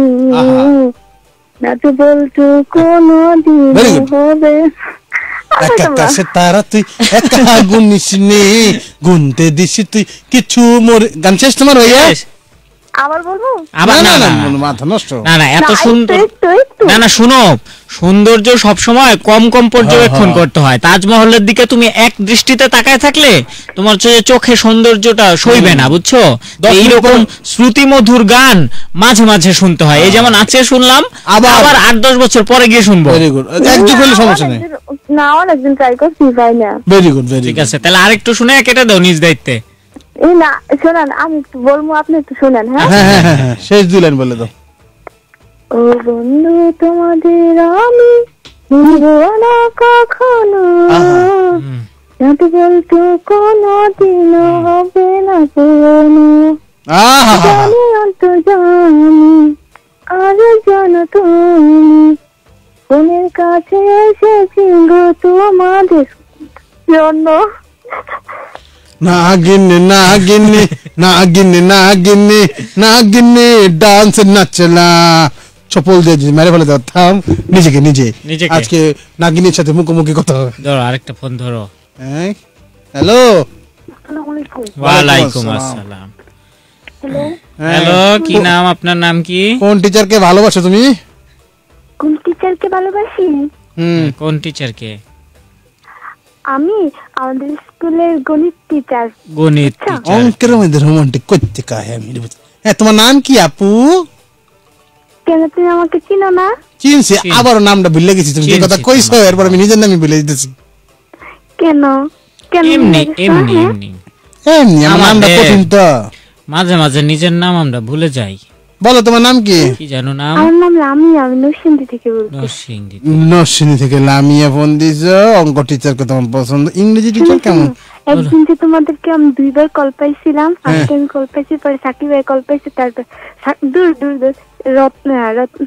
নাচ বলছো কোনো দিন হবে এক আকাশে তারা তুই একা গুনিস নে গুনতে দিস তুই কিছু মোর গান শেষ তোমার হইয়া। আবার বলব? আবার না না মাথা নষ্ট। না না এত সুন্দর না না শুনো। সৌন্দর্য সব সময় কম কম পর্যবেক্ষণ হ্যাঁ। করতে হয়। তাজমহলের দিকে তুমি এক দৃষ্টিতে তাকায় থাকলে তোমার চোখে চোখে সৌন্দর্যটা সইবে না বুঝছ? এইরকম শ্রুতি মধুর গান মাঝে মাঝে শুনতে হয়। এই যেমন আজকে শুনলাম আবার- আট দশ বছর পরে গিয়ে শুনব। ভেরি গুড একটু করলে সমস্যা নেই। না অনেকদিন ট্রাই করছি ভাই না। ভেরি গুড ভেরি ঠিক আছে তাহলে আরেকটু শুনে কেটে দাও নিজ দায়িত্বে। এই না শোনান আমি একটু বলব আপনি একটু শোনেন হ্যাঁ? হ্যাঁ হ্যাঁ হ্যাঁ হ্যাঁ শেষ দুই লাইন বলে দাও। ও বন্ধু তোমাদের আমি ভুলবো না কখনো। আহা। বলতো কোনো দিন হবে না পুরনো। জানি অন্ত জানি আর জানো তুমি ফোনের কাছে এসেছি গো তোমাদের জন্য। না গিন্নি না গিন্নি না গিন্নি না গিন্নি না গিন্নি ডান্স নাচলা। চপল দিয়ে মেরে ফেলে দাও থাম নিজেকে নিজে। আজকে নাগিনীর সাথে মুখোমুখি কথা হবে। ধরো আরেকটা ফোন ধরো। হ্যালো? ওয়ালাইকুম আসসালাম। আসসালাম। হ্যালো? হ্যালো কি নাম? আপনার নাম কি? কোন টিচারকে ভালোবাসো তুমি? কোন টিচারকে ভালোবাসি? হুম। কোন টিচারকে আমি আমাদের স্কুলের গণিত টিচার গণিত আচ্ছা। টিচার অঙ্কের মধ্যে রোমান্টিক করতে কাহে আমি? হ্যাঁ তোমার নাম কি আপু? কেন তুমি আমাকে চিনো না? চিনছি আবার নামটা ভুলে গেছি তুমি যে কথা কইছো এরপর আমি নিজের নামই ভুলে দিতেছি কেন? কেন এমনি এমনি হ্যাঁ? এমনি। এমনি আমার নামটা কঠিন তো। মাঝে মাঝে নিজের নাম আমরা ভুলে যাই। বলো তোমার নাম কি? কি জানো নাম? আমার নাম লামি আমি নরসিংদী থেকে বলছি। নরসিংদী থেকে। লামিয়া ফোন দিছ অঙ্ক টিচারকে তোমার পছন্দ। ইংরেজি টিচার কেমন? একদিন যে তোমাদেরকে আমি দুইবার কল পাইছিলাম হ্যাঁ। ফার্স্ট টাইম কল পাইছি পরে সাকিব ভাই কল পাইছি তারপর দূর দূর দূর। রত্ন রত্ন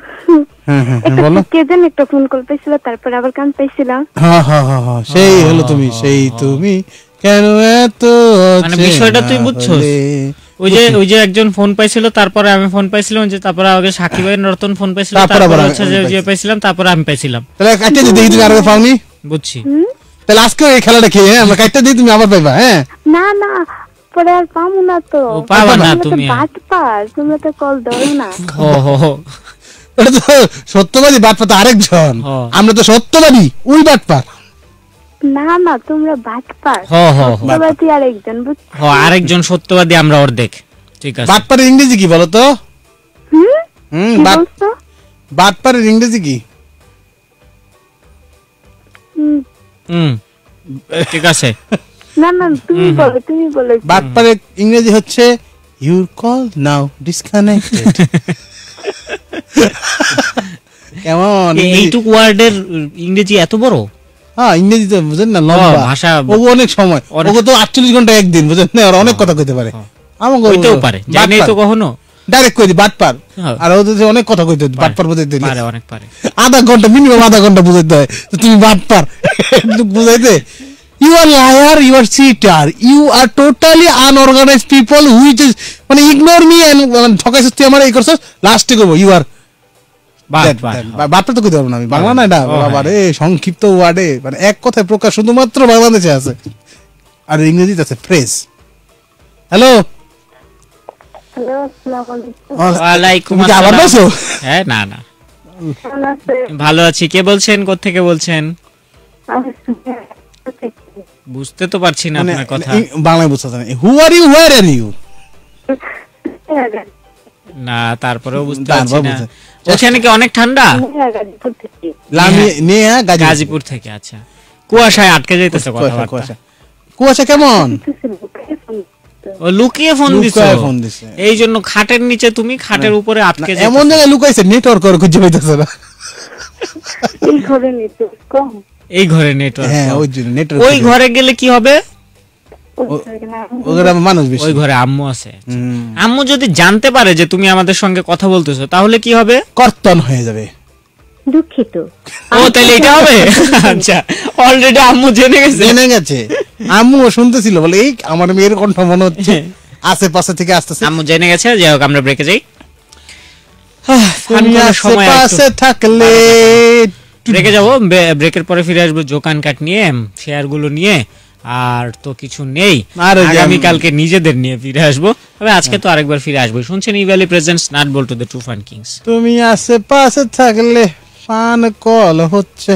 হ্যাঁ হ্যাঁ হ্যাঁ, একটা কে ফোন কল পাইছিল তারপর আবার কান পাইছিলাম হ্যাঁ হ্যাঁ হ্যাঁ হ্যাঁ, সেই হলো তুমি সেই তুমি। কেন এত মানে বিষয়টা তুই বুঝছস? ওই যে ওই যে একজন ফোন পাইছিল তারপরে আমি ফোন পাইছিলাম যে তারপরে আগে সাকিব ভাই রতন ফোন পাইছিল তারপরে হচ্ছে আমি যে যে পাইছিলাম তারপরে আমি পাইছিলাম। তাহলে কাটতে দিই তুমি আরও পাওনি? বুঝছি। তাহলে আজকে এই খেলাটা খেয়ে হ্যাঁ? আমরা কাটতে দিই তুমি আবার পাইবা হ্যাঁ? না না পরে আর পাবো না তো। পাবা না তুমি। তোমরা তো কল ধরো না। ও হো হো ওটা তো সত্যবাদী আরেকজন। আমরা তো সত্যবাদী উই বাদ পা না না তোমরা বাদ পার হ হ হ। সবাই আর একজন বুঝছ আরেকজন সত্যবাদী আমরা অর্ধেক। ঠিক আছে। বাদ পারের ইংরেজি কি বলো তো? হুম? হুম কি বাদ বলছো? ইংরেজি কি? হুম, হুম ঠিক আছে। না না তুমি বলো তুমি বলো বাদ ইংরেজি হচ্ছে ইউর কল নাও ডিসকানেক্টেড কেমন? এইটুক ওয়ার্ডের ইংরেজি এত বড়? হ্যাঁ ইংরেজি তো বুঝেন না লম্বা। ভাষা ও অনেক সময়। ওকে তো আটচল্লিশ ঘণ্টা একদিন বুঝেন না ওরা অনেক কথা কইতে পারে। আমাকে হইতেও পারে। জানি তো কখনো। ডাইরেক্ট কই দি বাদ পার। হ্যাঁ। আর ওদের অনেক কথা কইতে বাদ পার। বুঝাইতে পারে অনেক পারে। আধা ঘণ্টা মিনিমাম আধা ঘণ্টা বুঝাইতে হয়। তুমি বাদ পার। বুঝাইতে। You are liar you are cheater you are totally unorganise people which is মানে ইগনোর মি এন্ড ঠকাইছিস তুই আমার এই করছিস লাস্টে করব ইউ আর বাদ দেখ, বাদ দেখ, বা- বাদটা তো কইতে পারব না আমি বাংলা না এটা? হ্যাঁ। বাবা রে সংক্ষিপ্ত ওয়ার্ডে মানে এক কথায় প্রকাশ শুধুমাত্র বাংলাদেশে আছে। আর ইংরেজিতে আছে ফ্রেজ হ্যালো হ্যাঁ না না। ভালো আছি। কে বলছেন? কোত্থেকে বলছেন। বুঝতে তো পারছি না মানে আপনার কথা। বাংলায় বুঝতে পারছি who are you where are you না তারপরেও বুঝতে পারছি না। ওখানে কি অনেক ঠান্ডা? গাজীপুর থেকে। লামি নিয়ে গাজীপুর। গাজীপুর থেকে আচ্ছা। কুয়াশায় আটকে যাইতেছে কুয়াশা কথাবার্তা। কুয়াশা কুয়াশা কেমন? ও লুকিয়ে ফোন দিছো লুকায় ফোন দিছে। এই জন্য খাটের নিচে তুমি খাটের উপরে আটকে এমন জায়গায় লুকাইছে নেটওয়ার্ক আর খুঁজে পাইতেছে না। এই ঘরে নেটওয়ার্ক কম। এই ঘরে নেটওয়ার্ক হ্যাঁ ওই জন্য নেটওয়ার্ক ওই ঘরে গেলে কি হবে? মানুষ বেশি। ওই ঘরে আম্মু আছে। হুম। আম্মু যদি জানতে পারে যে তুমি আমাদের সঙ্গে কথা বলতেছো তাহলে কি হবে? কর্তন হয়ে যাবে। দুঃখিত। ও তাহলে এটা হবে? আচ্ছা অলরেডি আম্মু জেনে গেছে। জেনে গেছে। আম্মুও শুনতেছিল বলে এই আমার মেয়ের কণ্ঠ মনে হচ্ছে। আশেপাশে থেকে আসতেছে। আম্মু জেনে গেছে যাই হোক আমরা ব্রেকে যাই। সময় আশেপাশে থাকলে ব্রেকে যাব ব্রেকের পরে ফিরে আসব জোকান কাট নিয়ে শেয়ারগুলো নিয়ে আর তো কিছু নেই। আর আমি আগামী কালকে নিজেদের নিয়ে ফিরে আসব। তবে আজকে তো আরেকবার ফিরে আসব শুনছেন Evaly presents nut ball to the to fun kings. তুমি আশেপাশে থাকলে ফান কল হচ্ছে।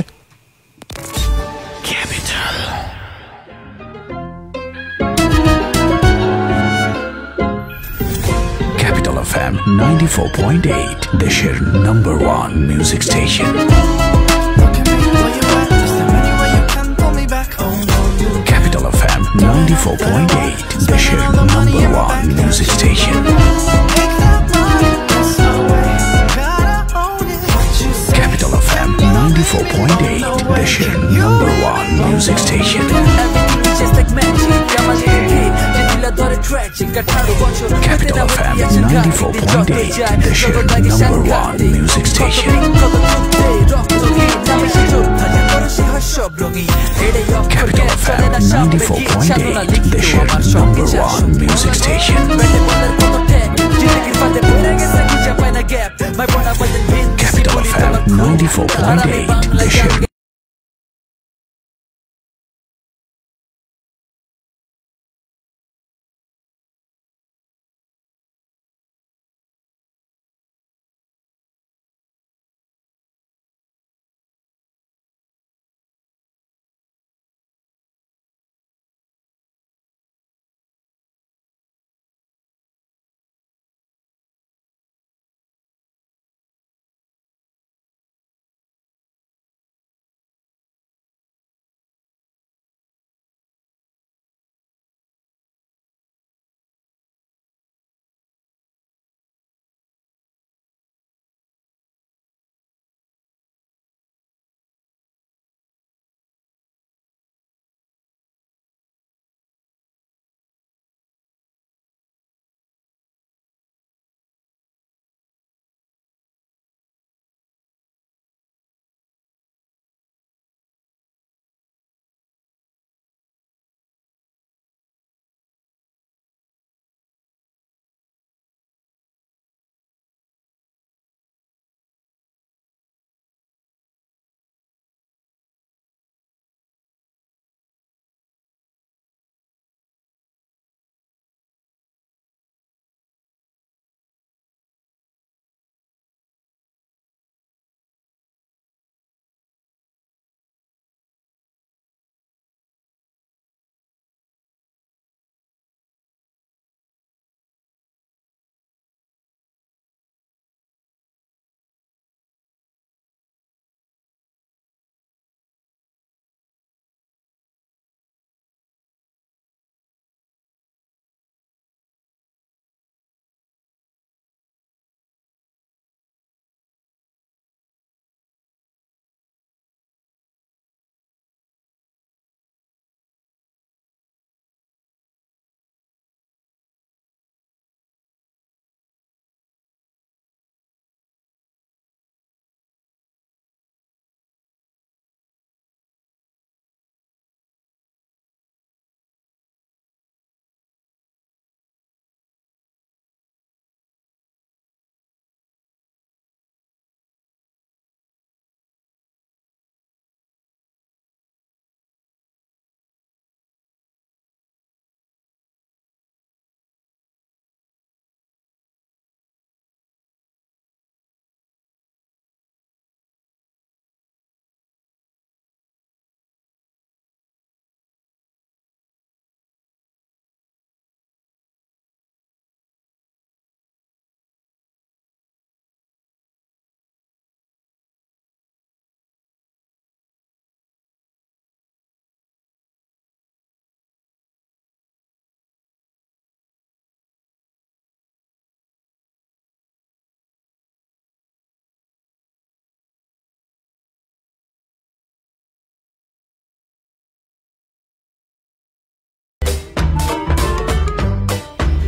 on 94.8, the sheer number one music station. Capital FM 94.8, the sheer number one music station. Capital FM 94.8, the sheer number one music station. Capital FM 94.8 The sheer number one music station. Capital FM 94.8 The sheer number one music station. Capital FM 94.8 The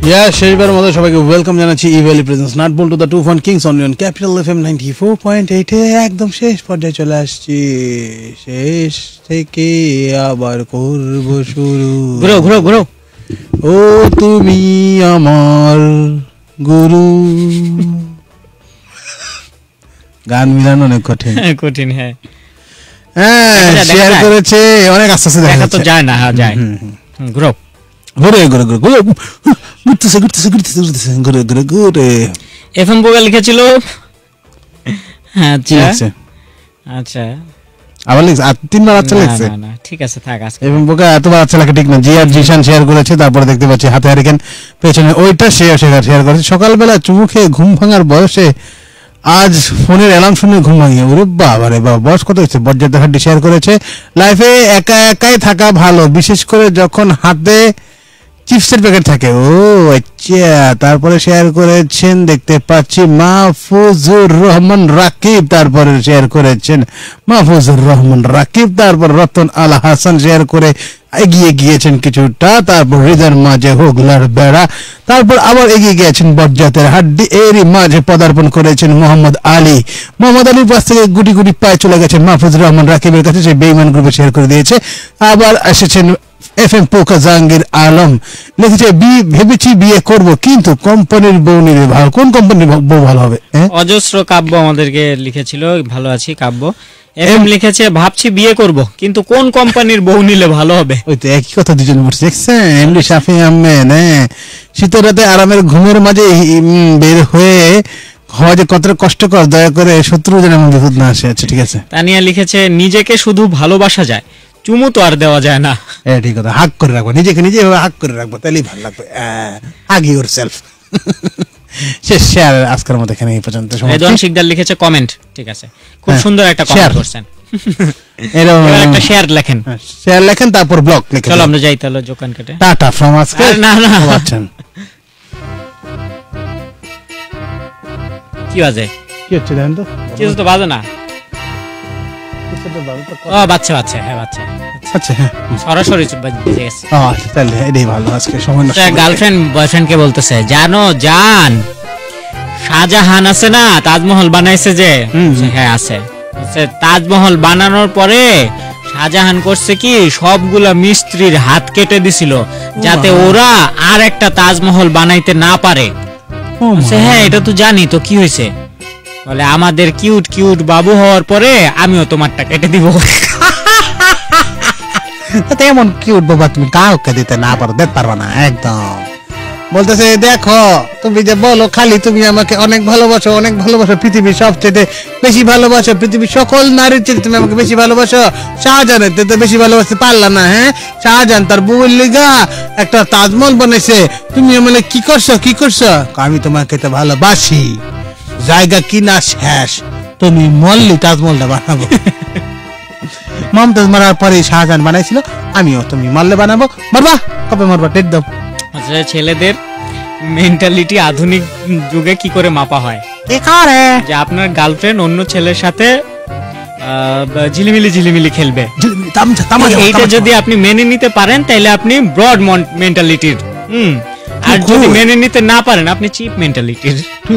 yeah শেষবার মতো সবাইকে ওয়েলকাম জানাচ্ছি Evaly presents nut ball to the to fun kings on capital F M ninety four point এইটে একদম শেষ পর্যায়ে চলে আসছি। শেষ থেকে আবার করব শুরু। ঘুরো ঘুরো ঘুরো। ও তুমি আমার গুরু। গান মিলানো অনেক কঠিন। কঠিন হ্যাঁ। হ্যাঁ শেয়ার করেছে অনেক আস্তে আস্তে দেখা তো যায় না হ্যাঁ যায়। ঘুরো। ঘুরে ঘুরে ঘুরে ঘুরে ঘুরতেছে ঘুরতেছে ঘুরতেছে ঘুরতেছে ঘুরে ঘুরে ঘুরে। এফ এম লিখেছিল? আচ্ছা। আচ্ছা। আবার লিখছে? আর তিনবার আচ্ছা লিখছে? না, না, ঠিক আছে থাক আজকে। এবং বোকা এতবার আচ্ছা লেখা ঠিক না। জি আর জিশান শেয়ার করেছে তারপরে দেখতে পাচ্ছি হাতে হারিকেন পেছনে ওইটা শেয়ার শেয়ার শেয়ার করেছে। সকালবেলা চুমু খেয়ে ঘুম ভাঙার বয়সে আজ ফোনের অ্যালার্ম শুনে ঘুম ভাঙিয়ে ওরে বাবা রে বাবা বয়স কত হচ্ছে বজ্জাত হাড্ডি শেয়ার করেছে। লাইফে একা একাই থাকা ভালো বিশেষ করে যখন হাতে চিপসের প্যাকেট থাকে। ও আচ্ছা তারপরে শেয়ার করেছেন, দেখতে পাচ্ছি, মাহফুজুর রহমান রাকিব তারপরে শেয়ার করেছেন। মাহফুজুর রহমান রাকিব, তারপর রতন আল হাসান শেয়ার করে এগিয়ে গিয়েছেন কিছুটা। তারপর হৃদয়ের মাঝে হোগলার বেড়া। তারপর আবার এগিয়ে গিয়েছেন বজ্জাতের হাড্ডি। এরই মাঝে পদার্পণ করেছেন মোহাম্মদ আলী। মোহাম্মদ আলীর পাশ থেকে গুটি গুটি পায়ে চলে গেছেন মাহফুজুর রহমান রাকিবের কাছে। সেই বেইমান গ্রুপে শেয়ার করে দিয়েছে। আবার এসেছেন এফ এম পোকা জাহাঙ্গীর আলম লিখেছে বি ভেবেছি বিয়ে করব কিন্তু কোম্পানির বউ নিলে ভালো। কোন কোম্পানির বউ ভালো হবে হ্যাঁ? অজস্র কাব্য আমাদেরকে লিখেছিল ভালো আছি কাব্য। এম লিখেছে ভাবছি বিয়ে করব কিন্তু কোন কোম্পানির বউ নিলে ভালো হবে? ওই তো একই কথা দুজন বলছে। দেখছেন এমনি শাফি আহমেদ হ্যাঁ? শীতের রাতে আরামের ঘুমের মাঝে বের হয়ে হওয়া যে কতটা কষ্টকর দয়া করে শত্রু যেন বিপদ না আসে। আচ্ছা ঠিক আছে। তানিয়া লিখেছে নিজেকে শুধু ভালোবাসা যায়। চুমু তো আর দেওয়া যায় না। এ ঠিক কথা হাক করে রাখব নিজেকে নিজে হাক করে রাখব তাহলেই ভালো লাগবে। আগে ওর সেলফ শেষ শেয়ার আজকের মতো এখানে এই পর্যন্ত সমাপ্তি। রেদওয়ান শিকদার লিখেছে কমেন্ট ঠিক আছে। খুব হ্যাঁ, সুন্দর একটা কমেন্ট করছেন। এরকম একটা শেয়ার লেখেন। শেয়ার লেখেন তারপর ব্লক লিখেন চলো আমরা যাই তাহলে কেটে। টাটা ফ্রম আজকে। না, না। আচ্ছা কি বাজে? কি হচ্ছে দেখেন তো? কিছু তো বাজে না। বাচ্চা বাচ্চা হ্যাঁ বাচ্চা। আচ্ছা। হ্যাঁ সরাসরি চুপ গেছে আচ্ছা, তাহলে এটাই ভালো আজকে সময় নষ্ট গার্লফ্রেন্ড বয়ফ্রেন্ডকে বলতেছে জানো জান শাহজাহান আছে না তাজমহল বানাইছে যে? হ্যাঁ আছে। তাজমহল বানানোর পরে শাহজাহান করছে কি সবগুলা মিস্ত্রির হাত কেটে দিছিল যাতে ওরা আর একটা তাজমহল বানাইতে না পারে। হ্যাঁ এটা তো জানি তো কি হয়েছে? বলে, আমাদের কিউট কিউট বাবু হওয়ার পরে আমিও তোমারটা কেটে দিব। এমন কি উঠবো বা তুমি কাউকে দিতে না পারো দিতে পারবে না, একদম। বলতেছে, দেখো, তুমি যে বলো, খালি তুমি আমাকে অনেক ভালোবাসো অনেক ভালোবাসো, পৃথিবীর সবচেয়ে বেশি ভালোবাসো, পৃথিবীর সকল নারীর চেয়ে তুমি আমাকে বেশি ভালোবাসো। শাহজাহানের তো বেশি ভালোবাসতে পারলা না হ্যাঁ? শাহজাহান তার বউয়ের লিগা একটা তাজমহল বানাইছে। তুমি মানে কি করছ কি করছ? আমি তোমাকে তো ভালোবাসি। জায়গা কিনা শেষ। তুমি মল্লি তাজমহলটা বানাবো। মমতাজ মারার পরে শাহজাহান বানাইছিল আমিও তুমি মারলে বানাবো। মারবা কবে মারবা ডেট দাও। আসলে ছেলেদের মেন্টালিটি আধুনিক যুগে কি করে মাপা হয়? কি করে? যে আপনার গার্লফ্রেন্ড অন্য ছেলের সাথে ঝিলিমিলি ঝিলিমিলি খেলবে। এইটা যদি আপনি মেনে নিতে পারেন তাহলে আপনি ব্রড মেন্টালিটির হুম। আর যদি মেনে নিতে না পারেন আপনি চিপ মেন্টালিটির টু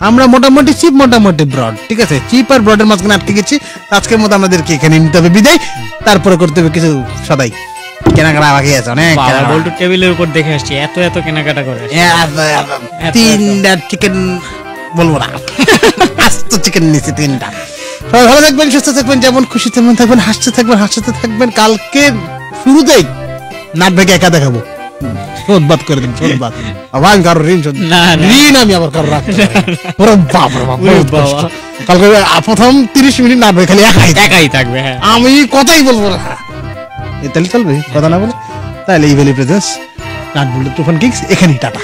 আমরা মোটামুটি চিপ মোটামুটি ব্রড ঠিক আছে? চিপ আর ব্রডের মাঝখানে আটকে গেছি। আজকের মতো আমাদেরকে এখানে নিতে হবে। বিদায়। তারপরে করতে হবে কিছু সদাই কেনাকাটা বাকি আছে অনেক বল্টু টেবিলের উপর দেখে আসছি এত এত কেনাকাটা করে আ, আ, আ, তিনটা চিকেন বলব না। আস্ত চিকেন নিয়েছি তিনটা। সবাই ভালো থাকবেন সুস্থ থাকবেন যেমন খুশি তেমন থাকবেন হাসতে থাকবেন হাসতে থাকবেন। কালকে শুরুতেই নাট ভেগে একা দেখাবো। করে দিন আবার কারও ঋণ শোধ না, না। ঋণ আমি আবার কারও রাখতে পারি ওরে বাপ রে বাপ, বহুত কষ্ট। কালকে প্রথম তিরিশ মিনিট না খালি একাই একাই থাকবে হ্যাঁ। আমি কথাই বলব না। এ তাহলে চলবে কথা না বলে। তাহলে এই ভ্যালি প্রেজেন্স নাট বলতে তুফান কিংস এখানেই টাটা।